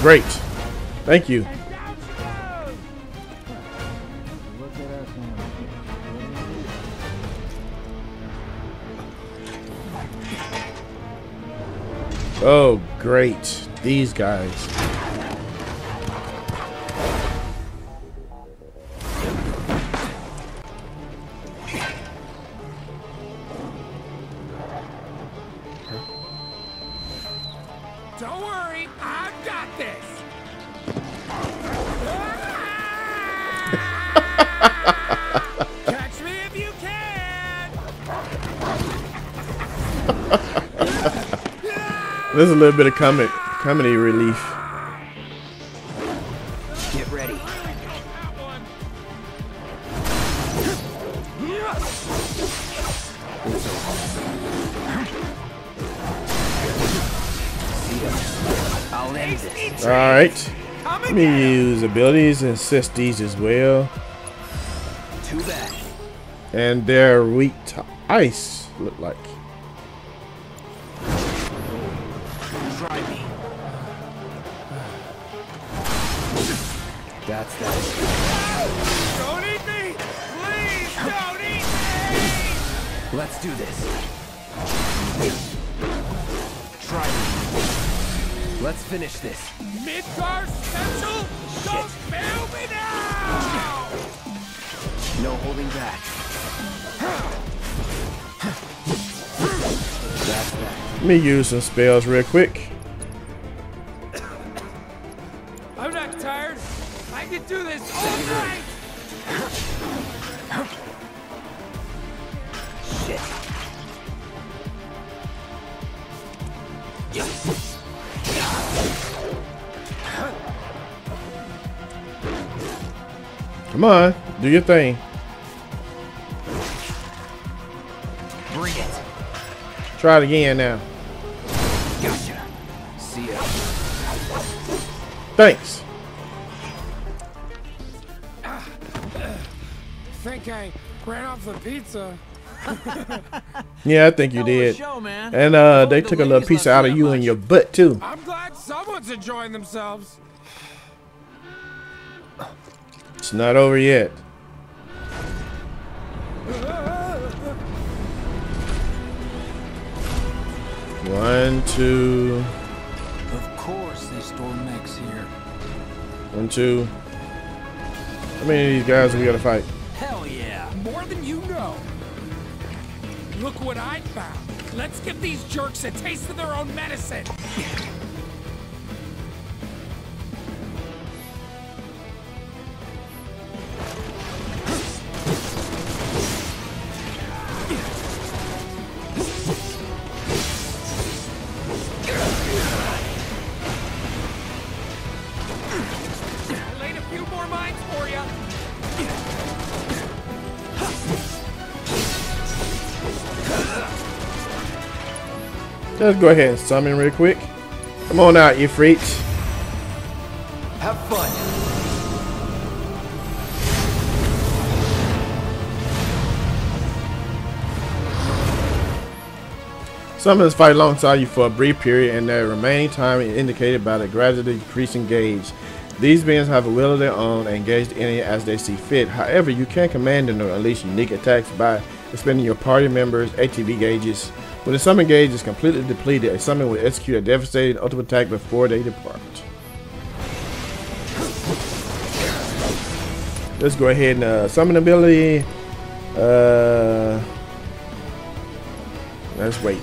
[SPEAKER 1] Great. Thank you. Oh, great. These guys. There's a little bit of comedy, comedy relief.
[SPEAKER 3] Get ready. I'll end this.
[SPEAKER 1] All right. Let me use abilities and assist these as well.
[SPEAKER 3] Too bad.
[SPEAKER 1] And they're weak to ice, look like.
[SPEAKER 3] That's that.
[SPEAKER 5] Don't eat me! Please don't eat me!
[SPEAKER 3] Let's do this. Try me. Let's finish this.
[SPEAKER 5] Midgar special? Don't fail me now!
[SPEAKER 3] No holding back. That's that.
[SPEAKER 1] Let me use some spells real quick.
[SPEAKER 5] Do this all night.
[SPEAKER 3] Shit.
[SPEAKER 1] Come on, do your thing.
[SPEAKER 3] Bring it.
[SPEAKER 1] Try it again now.
[SPEAKER 3] Gotcha. See ya.
[SPEAKER 1] Thanks.
[SPEAKER 5] Ran off the pizza.
[SPEAKER 1] Yeah, I think you did. And uh, they took a little piece out of you in your butt too.
[SPEAKER 5] I'm glad someone's enjoying themselves.
[SPEAKER 1] It's not over yet. One, two,
[SPEAKER 4] Of course they store mechs here.
[SPEAKER 1] one, two. How many of these guys we gotta fight?
[SPEAKER 4] Hell yeah
[SPEAKER 5] more than you know. Look what I found. Let's give these jerks a taste of their own medicine.
[SPEAKER 1] Let's go ahead and summon real quick. Come on out, you freaks.
[SPEAKER 3] Have fun.
[SPEAKER 1] Summons fight alongside you for a brief period and their remaining time is indicated by the gradually decreasing gauge. These beings have a will of their own and engage the enemy as they see fit. However, you can command them to unleash unique attacks by expending your party members' ATB gauges. When the summon gauge is completely depleted, a summon will execute a devastating ultimate attack before they depart. Let's go ahead and uh, summon ability. Uh, let's wait.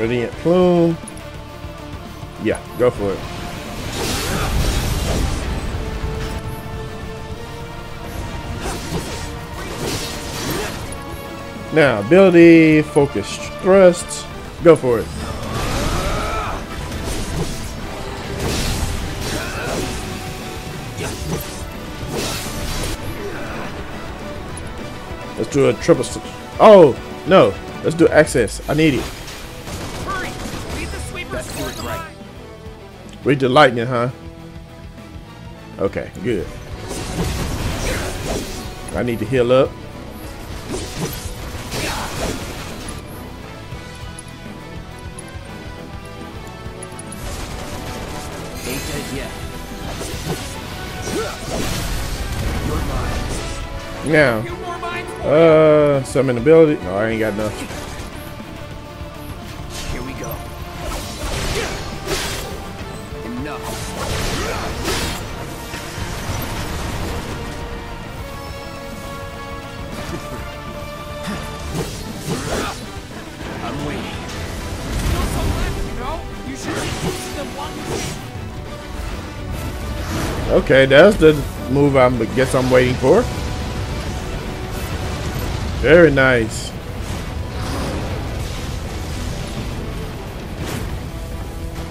[SPEAKER 1] Radiant Plume. Yeah, go for it. Now, ability, focus, thrust. Go for it. Let's do a triple. Oh, no. Let's do access. I need it. Read the lightning, huh? Okay, good. I need to heal up. Now, uh, summon ability. No, I ain't got enough.
[SPEAKER 3] Here we go. Enough. I'm waiting.
[SPEAKER 5] Still some left, you know? You should be using them one
[SPEAKER 1] Okay, that's the move I am guess I'm waiting for. Very nice.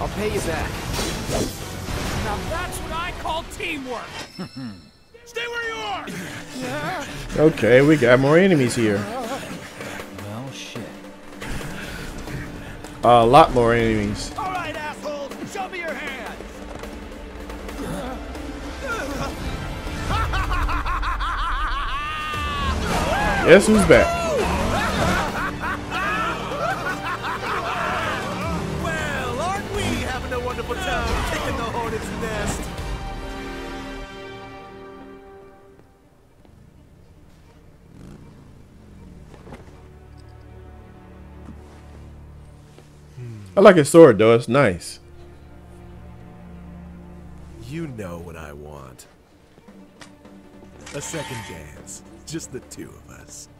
[SPEAKER 3] I'll pay you back.
[SPEAKER 5] Teamwork. Stay where you are. Yeah.
[SPEAKER 1] Okay, we got more enemies here.
[SPEAKER 4] Well, shit.
[SPEAKER 1] A lot more enemies.
[SPEAKER 6] All right, assholes, show me your hands.
[SPEAKER 1] Guess who's back? I like his sword though. It's nice.
[SPEAKER 6] You know what I want. A second dance. Just the two of us.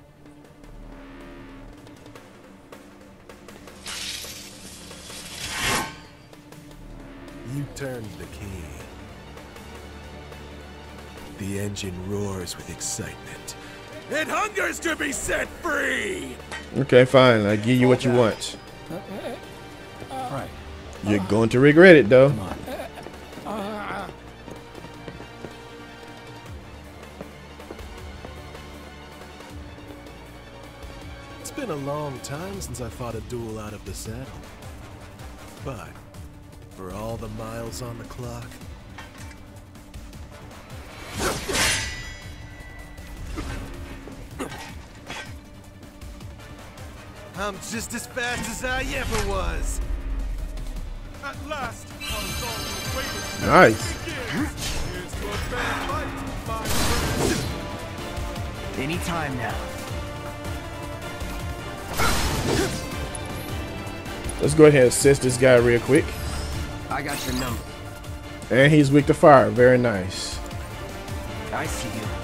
[SPEAKER 6] You turned the key. The engine roars with excitement. It hungers to be set free!
[SPEAKER 1] Okay, fine. I give you what you want.
[SPEAKER 4] Right.
[SPEAKER 1] You're going to regret it though.
[SPEAKER 4] Come on.
[SPEAKER 5] Uh,
[SPEAKER 6] It's been a long time since I fought a duel out of the saddle. But, for all the miles on the clock, I'm just as fast as I ever was.
[SPEAKER 1] Nice.
[SPEAKER 6] begins. Here's to a fair fight, my friends.
[SPEAKER 3] Anytime now.
[SPEAKER 1] Let's go ahead and assist this guy real quick.
[SPEAKER 3] I got your number.
[SPEAKER 1] And he's weak to fire. Very nice.
[SPEAKER 3] I see you.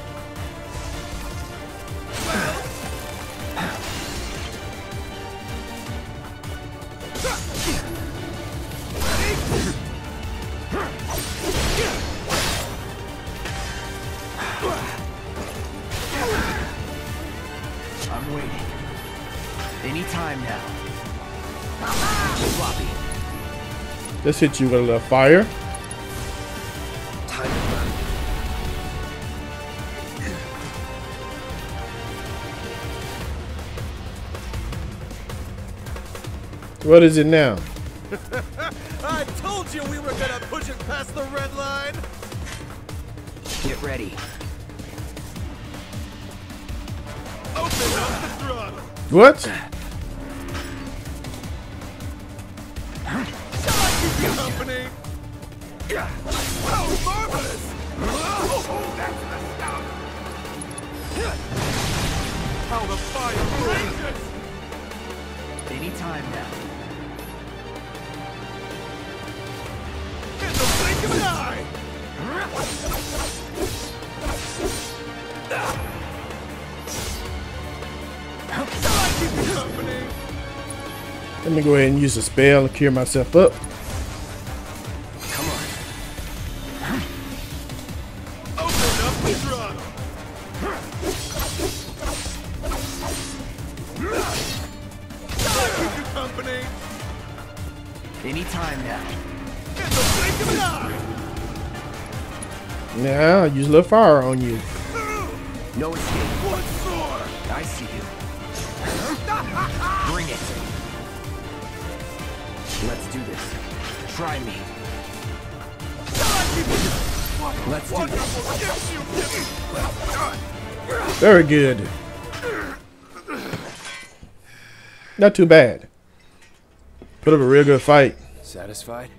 [SPEAKER 1] Let's hit you with a little fire.
[SPEAKER 3] Time to burn.
[SPEAKER 1] What is it now?
[SPEAKER 6] I told you we were gonna push it past the red line.
[SPEAKER 3] Get ready.
[SPEAKER 6] Open up the throttle.
[SPEAKER 1] What?
[SPEAKER 6] Oh, marvelous! That's the stuff. How the fire rages!
[SPEAKER 3] Any time now.
[SPEAKER 6] In the blink of an eye!
[SPEAKER 1] Let me go ahead and use a spell to cure myself up.
[SPEAKER 3] Now,
[SPEAKER 1] I'll use a little fire on you.
[SPEAKER 3] No escape. I see you. Bring it. Let's do this. Try me. Let's do this.
[SPEAKER 6] Yes, you give
[SPEAKER 1] Very good. Not too bad. Put up a real good fight.
[SPEAKER 3] Satisfied?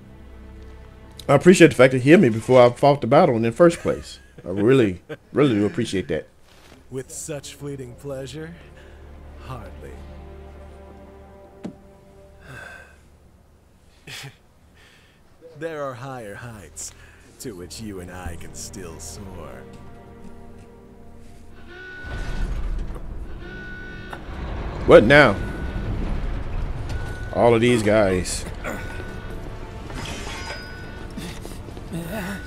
[SPEAKER 1] I appreciate the fact that he hit me before I fought the battle in the first place. I really, really do appreciate that.
[SPEAKER 6] With such fleeting pleasure? Hardly. there are higher heights to which you and I can still soar.
[SPEAKER 1] What now? All of these guys.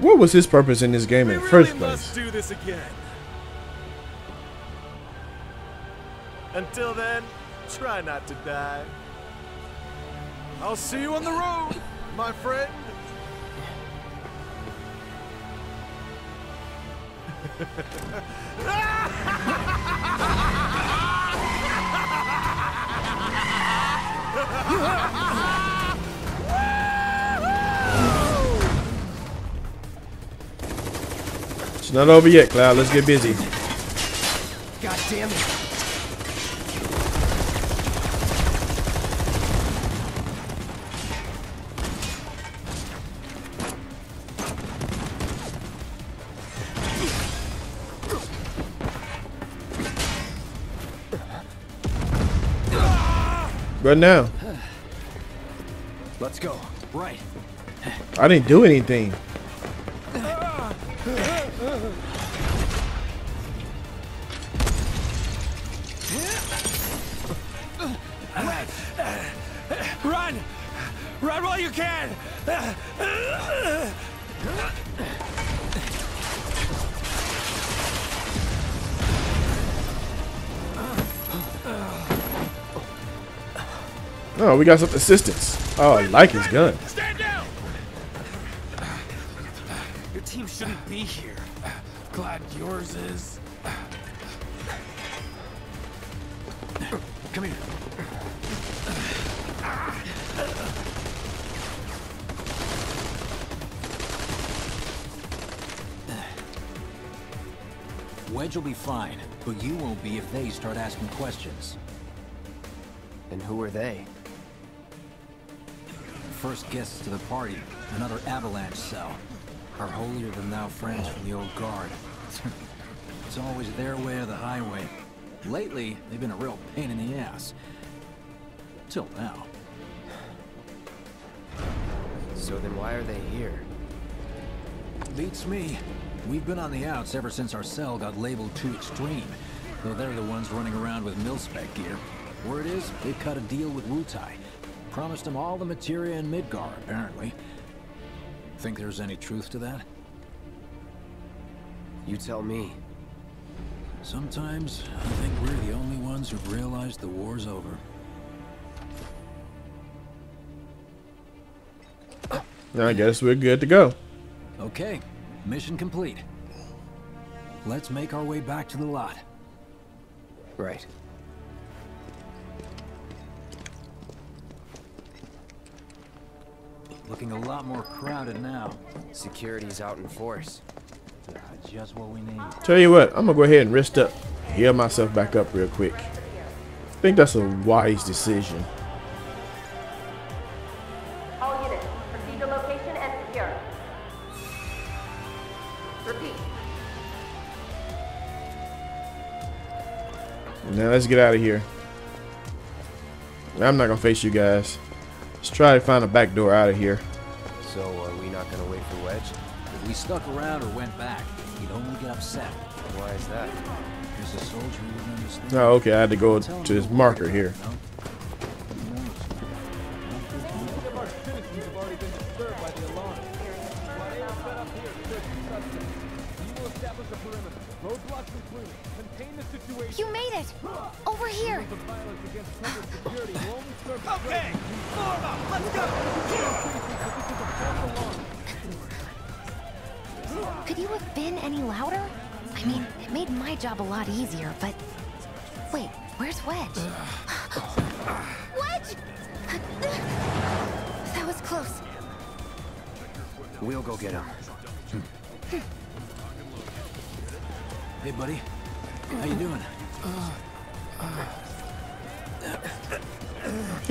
[SPEAKER 1] What was his purpose in this game in the first
[SPEAKER 6] really
[SPEAKER 1] place?
[SPEAKER 6] must do this again. Until then, try not to die. I'll see you on the road, my friend.
[SPEAKER 1] It's not over yet, Cloud. Let's get busy.
[SPEAKER 3] God damn it.
[SPEAKER 1] Right now.
[SPEAKER 3] Let's go. Right.
[SPEAKER 1] I didn't do anything. Oh, we got some assistance. Oh, I like his gun.
[SPEAKER 5] Stand down. Your team shouldn't be here. Glad yours is.
[SPEAKER 3] Come here.
[SPEAKER 4] Wedge will be fine, but you won't be if they start asking questions. First guests to the party, another avalanche cell. Our holier-than-thou friends from the old guard. it's always their way or the highway. Lately, they've been a real pain in the ass. Till now.
[SPEAKER 3] So then why are they here?
[SPEAKER 4] Beats me. We've been on the outs ever since our cell got labeled too extreme. Though they're the ones running around with mil-spec gear. Word is, they've cut a deal with Wutai. Promised him all the materia in Midgar, apparently. Think there's any truth to that?
[SPEAKER 3] You tell me.
[SPEAKER 4] Sometimes, I think we're the only ones who've realized the war's over.
[SPEAKER 1] I guess we're good to go.
[SPEAKER 4] Okay, mission complete. Let's make our way back to the lot.
[SPEAKER 3] Right.
[SPEAKER 4] Looking a lot more crowded now.
[SPEAKER 3] Security's out in force.
[SPEAKER 4] Just what we need.
[SPEAKER 1] Tell you what, I'm gonna go ahead and rest up, heal myself back up real quick. I think that's a wise decision.
[SPEAKER 14] All units, proceed to location and secure. Repeat.
[SPEAKER 1] Now let's get out of here. I'm not gonna face you guys. Let's try to find a back door out of here.
[SPEAKER 3] So are we not gonna wait for Wedge?
[SPEAKER 4] If we stuck around or went back, he'd only get upset.
[SPEAKER 3] Why is that?
[SPEAKER 4] He's a soldier wouldn't understand.
[SPEAKER 1] Oh, okay. I had to go to this marker here.
[SPEAKER 2] You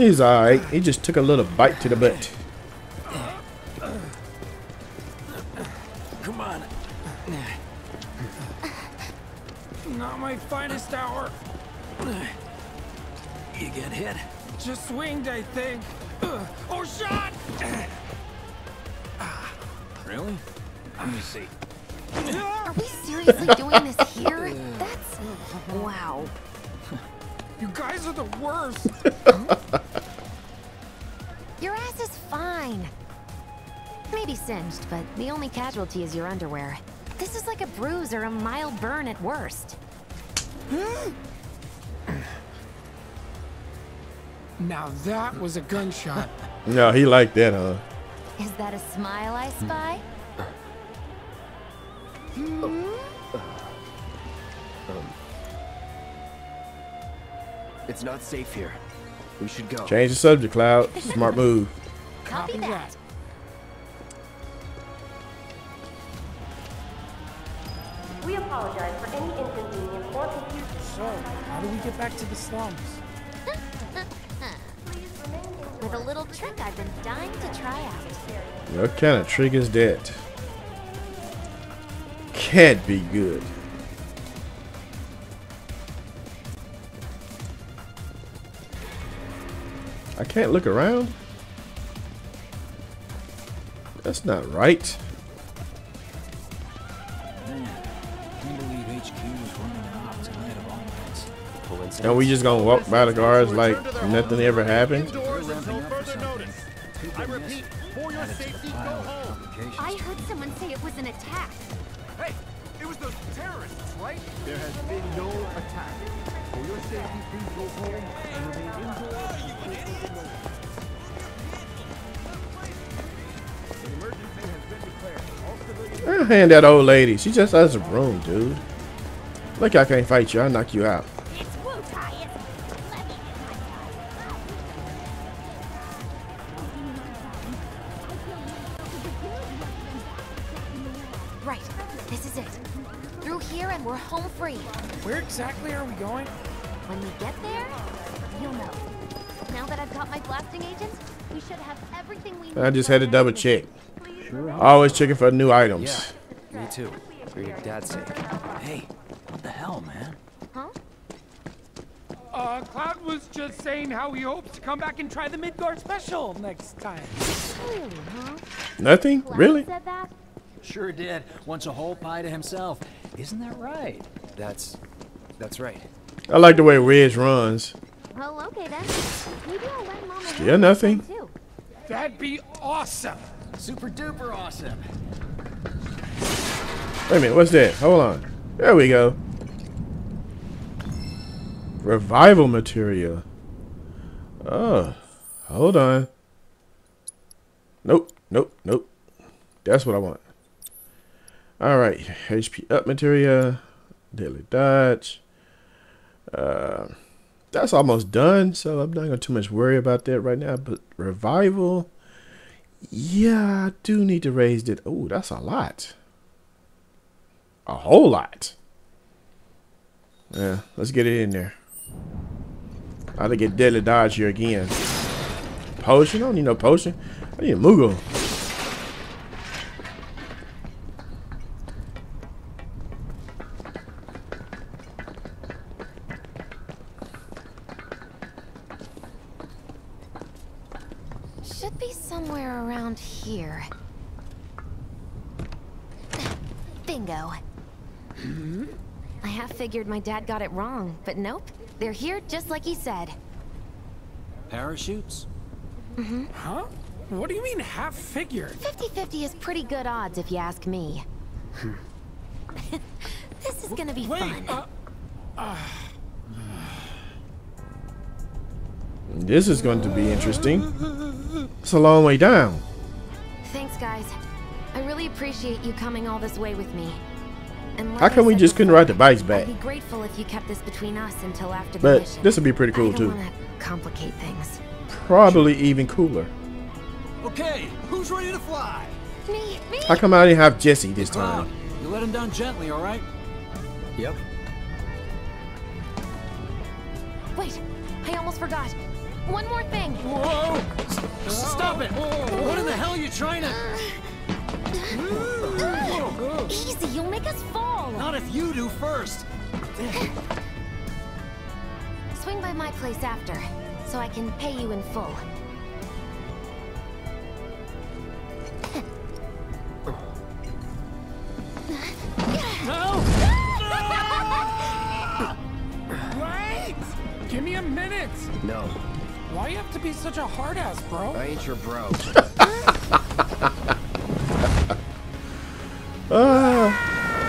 [SPEAKER 1] He's alright. He just took a little bite to the butt.
[SPEAKER 2] Only casualty is your underwear. This is like a bruise or a mild burn at worst.
[SPEAKER 5] Now that was a gunshot.
[SPEAKER 1] No, he liked that, huh?
[SPEAKER 2] Is that a smile I spy? Hmm?
[SPEAKER 3] It's not safe here. We should go.
[SPEAKER 1] Change the subject, Cloud. Smart move.
[SPEAKER 2] Copy that.
[SPEAKER 14] We apologize for any inconvenience or confusion.
[SPEAKER 5] So, how do we get back to the slums?
[SPEAKER 2] With a little trick I've been dying to try out.
[SPEAKER 1] What kind of trick is that? Can't be good. I can't look around? That's not right. And we just gonna walk by the guards like nothing ever happened?
[SPEAKER 6] Doors until further notice. I repeat, for your
[SPEAKER 4] Added to the
[SPEAKER 6] safety, go home.
[SPEAKER 2] I heard someone say it was an attack.
[SPEAKER 6] Hey, it was those terrorists, right? There has been no attack. For your safety, please go home and remain indoors. An emergency has been declared. All civilians
[SPEAKER 1] hand that old lady. She just has a room, dude. Look, I can't fight you. I'll knock you out. I just had to double check. Always checking for new items.
[SPEAKER 3] Yeah, me too. For your dad's sake.
[SPEAKER 4] Hey, what the hell, man?
[SPEAKER 2] Huh?
[SPEAKER 5] Uh, Cloud was just saying how he hopes to come back and try the Midgar special next time.
[SPEAKER 2] Ooh, huh?
[SPEAKER 1] Nothing? Really?
[SPEAKER 4] Sure did. Wants a whole pie to himself. Isn't that right?
[SPEAKER 3] That's... that's right.
[SPEAKER 1] I like the way Reg runs.
[SPEAKER 2] Well, okay then. Maybe I'll let Mama
[SPEAKER 1] Still nothing.
[SPEAKER 2] too.
[SPEAKER 5] That'd be awesome.
[SPEAKER 4] Super duper awesome.
[SPEAKER 1] Wait a minute, what's that? Hold on. There we go. Revival materia. Oh, hold on. Nope, nope, nope. That's what I want. All right, HP up materia, deadly dodge. Uh, that's almost done, so I'm not gonna too much worry about that right now. But revival, yeah, I do need to raise it. Oh, that's a lot. A whole lot. Yeah, let's get it in there. I to get deadly dodge here again. Potion? I don't need no potion. I need a Moogle.
[SPEAKER 2] Should be somewhere around here. Bingo. I half figured my dad got it wrong, but nope. They're here just like he said.
[SPEAKER 4] Parachutes?
[SPEAKER 2] Mm-hmm.
[SPEAKER 5] Huh? What do you mean half figured?
[SPEAKER 2] 50-50 is pretty good odds if you ask me. this is gonna be fun.
[SPEAKER 1] This is going to be interesting. It's a long way down.
[SPEAKER 2] Thanks, guys. I really appreciate you coming all this way with me. And like
[SPEAKER 1] How come we just couldn't ride the bikes back?
[SPEAKER 2] I'd be grateful if you kept this between us until after the
[SPEAKER 1] But
[SPEAKER 2] mission.
[SPEAKER 1] this would be pretty cool
[SPEAKER 2] don't
[SPEAKER 1] too.
[SPEAKER 2] wanna complicate things.
[SPEAKER 1] Probably even cooler.
[SPEAKER 4] Okay, who's ready to fly?
[SPEAKER 2] Me, me.
[SPEAKER 1] How come I didn't have Jessie this time?
[SPEAKER 4] You let him down gently, all right?
[SPEAKER 3] Yep.
[SPEAKER 2] Wait, I almost forgot. One more thing.
[SPEAKER 4] Whoa! Stop it! What in the hell are you trying to...
[SPEAKER 2] Uh, Easy, you'll make us fall.
[SPEAKER 4] Not if you do first.
[SPEAKER 2] Swing by my place after, so I can pay you in full.
[SPEAKER 4] No!
[SPEAKER 5] Wait! Give me a minute.
[SPEAKER 3] No,
[SPEAKER 5] Why you have to be such a hard ass, bro?
[SPEAKER 3] I ain't your bro.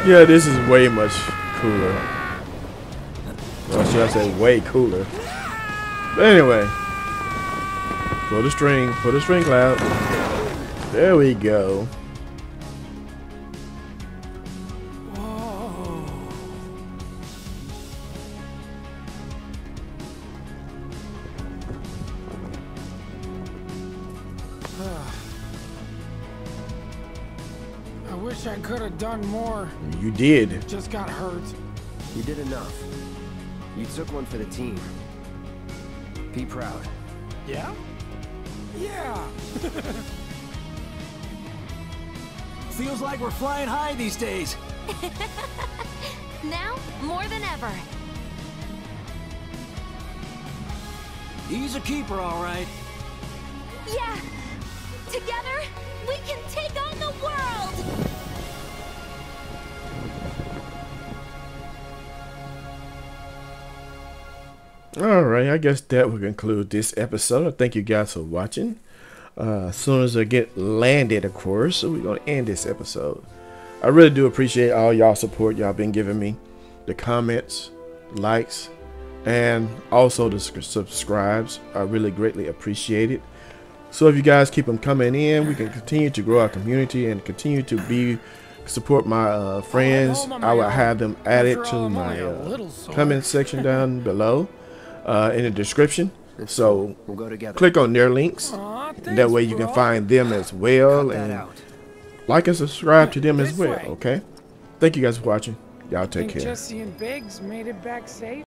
[SPEAKER 1] yeah, this is way much cooler. Or should I say way cooler? But anyway. Pull the string. Pull the string cloud. There we go. You did.
[SPEAKER 5] Just got hurt.
[SPEAKER 3] You did enough. You took one for the team. Be proud.
[SPEAKER 5] Yeah? Yeah.
[SPEAKER 4] Feels like we're flying high these days.
[SPEAKER 2] Now, more than ever.
[SPEAKER 4] He's a keeper, all right.
[SPEAKER 2] Yeah. Together,
[SPEAKER 1] Alright, I guess that will conclude this episode. Thank you guys for watching. Uh, as soon as I get landed, of course, so we're going to end this episode. I really do appreciate all y'all support y'all been giving me. The comments, likes, and also the subscribes. I really greatly appreciate it. So if you guys keep them coming in, we can continue to grow our community and continue to be support my uh, friends. I will have them added to my uh, comment section down below uh, in the description. So
[SPEAKER 3] We'll go together.
[SPEAKER 1] click on their links. and that way you can find them as well and
[SPEAKER 3] out.
[SPEAKER 1] like and subscribe to them as well. Okay. Thank you guys for watching. Y'all take
[SPEAKER 5] Think
[SPEAKER 1] care.
[SPEAKER 5] Jessie and Biggs made it back safe?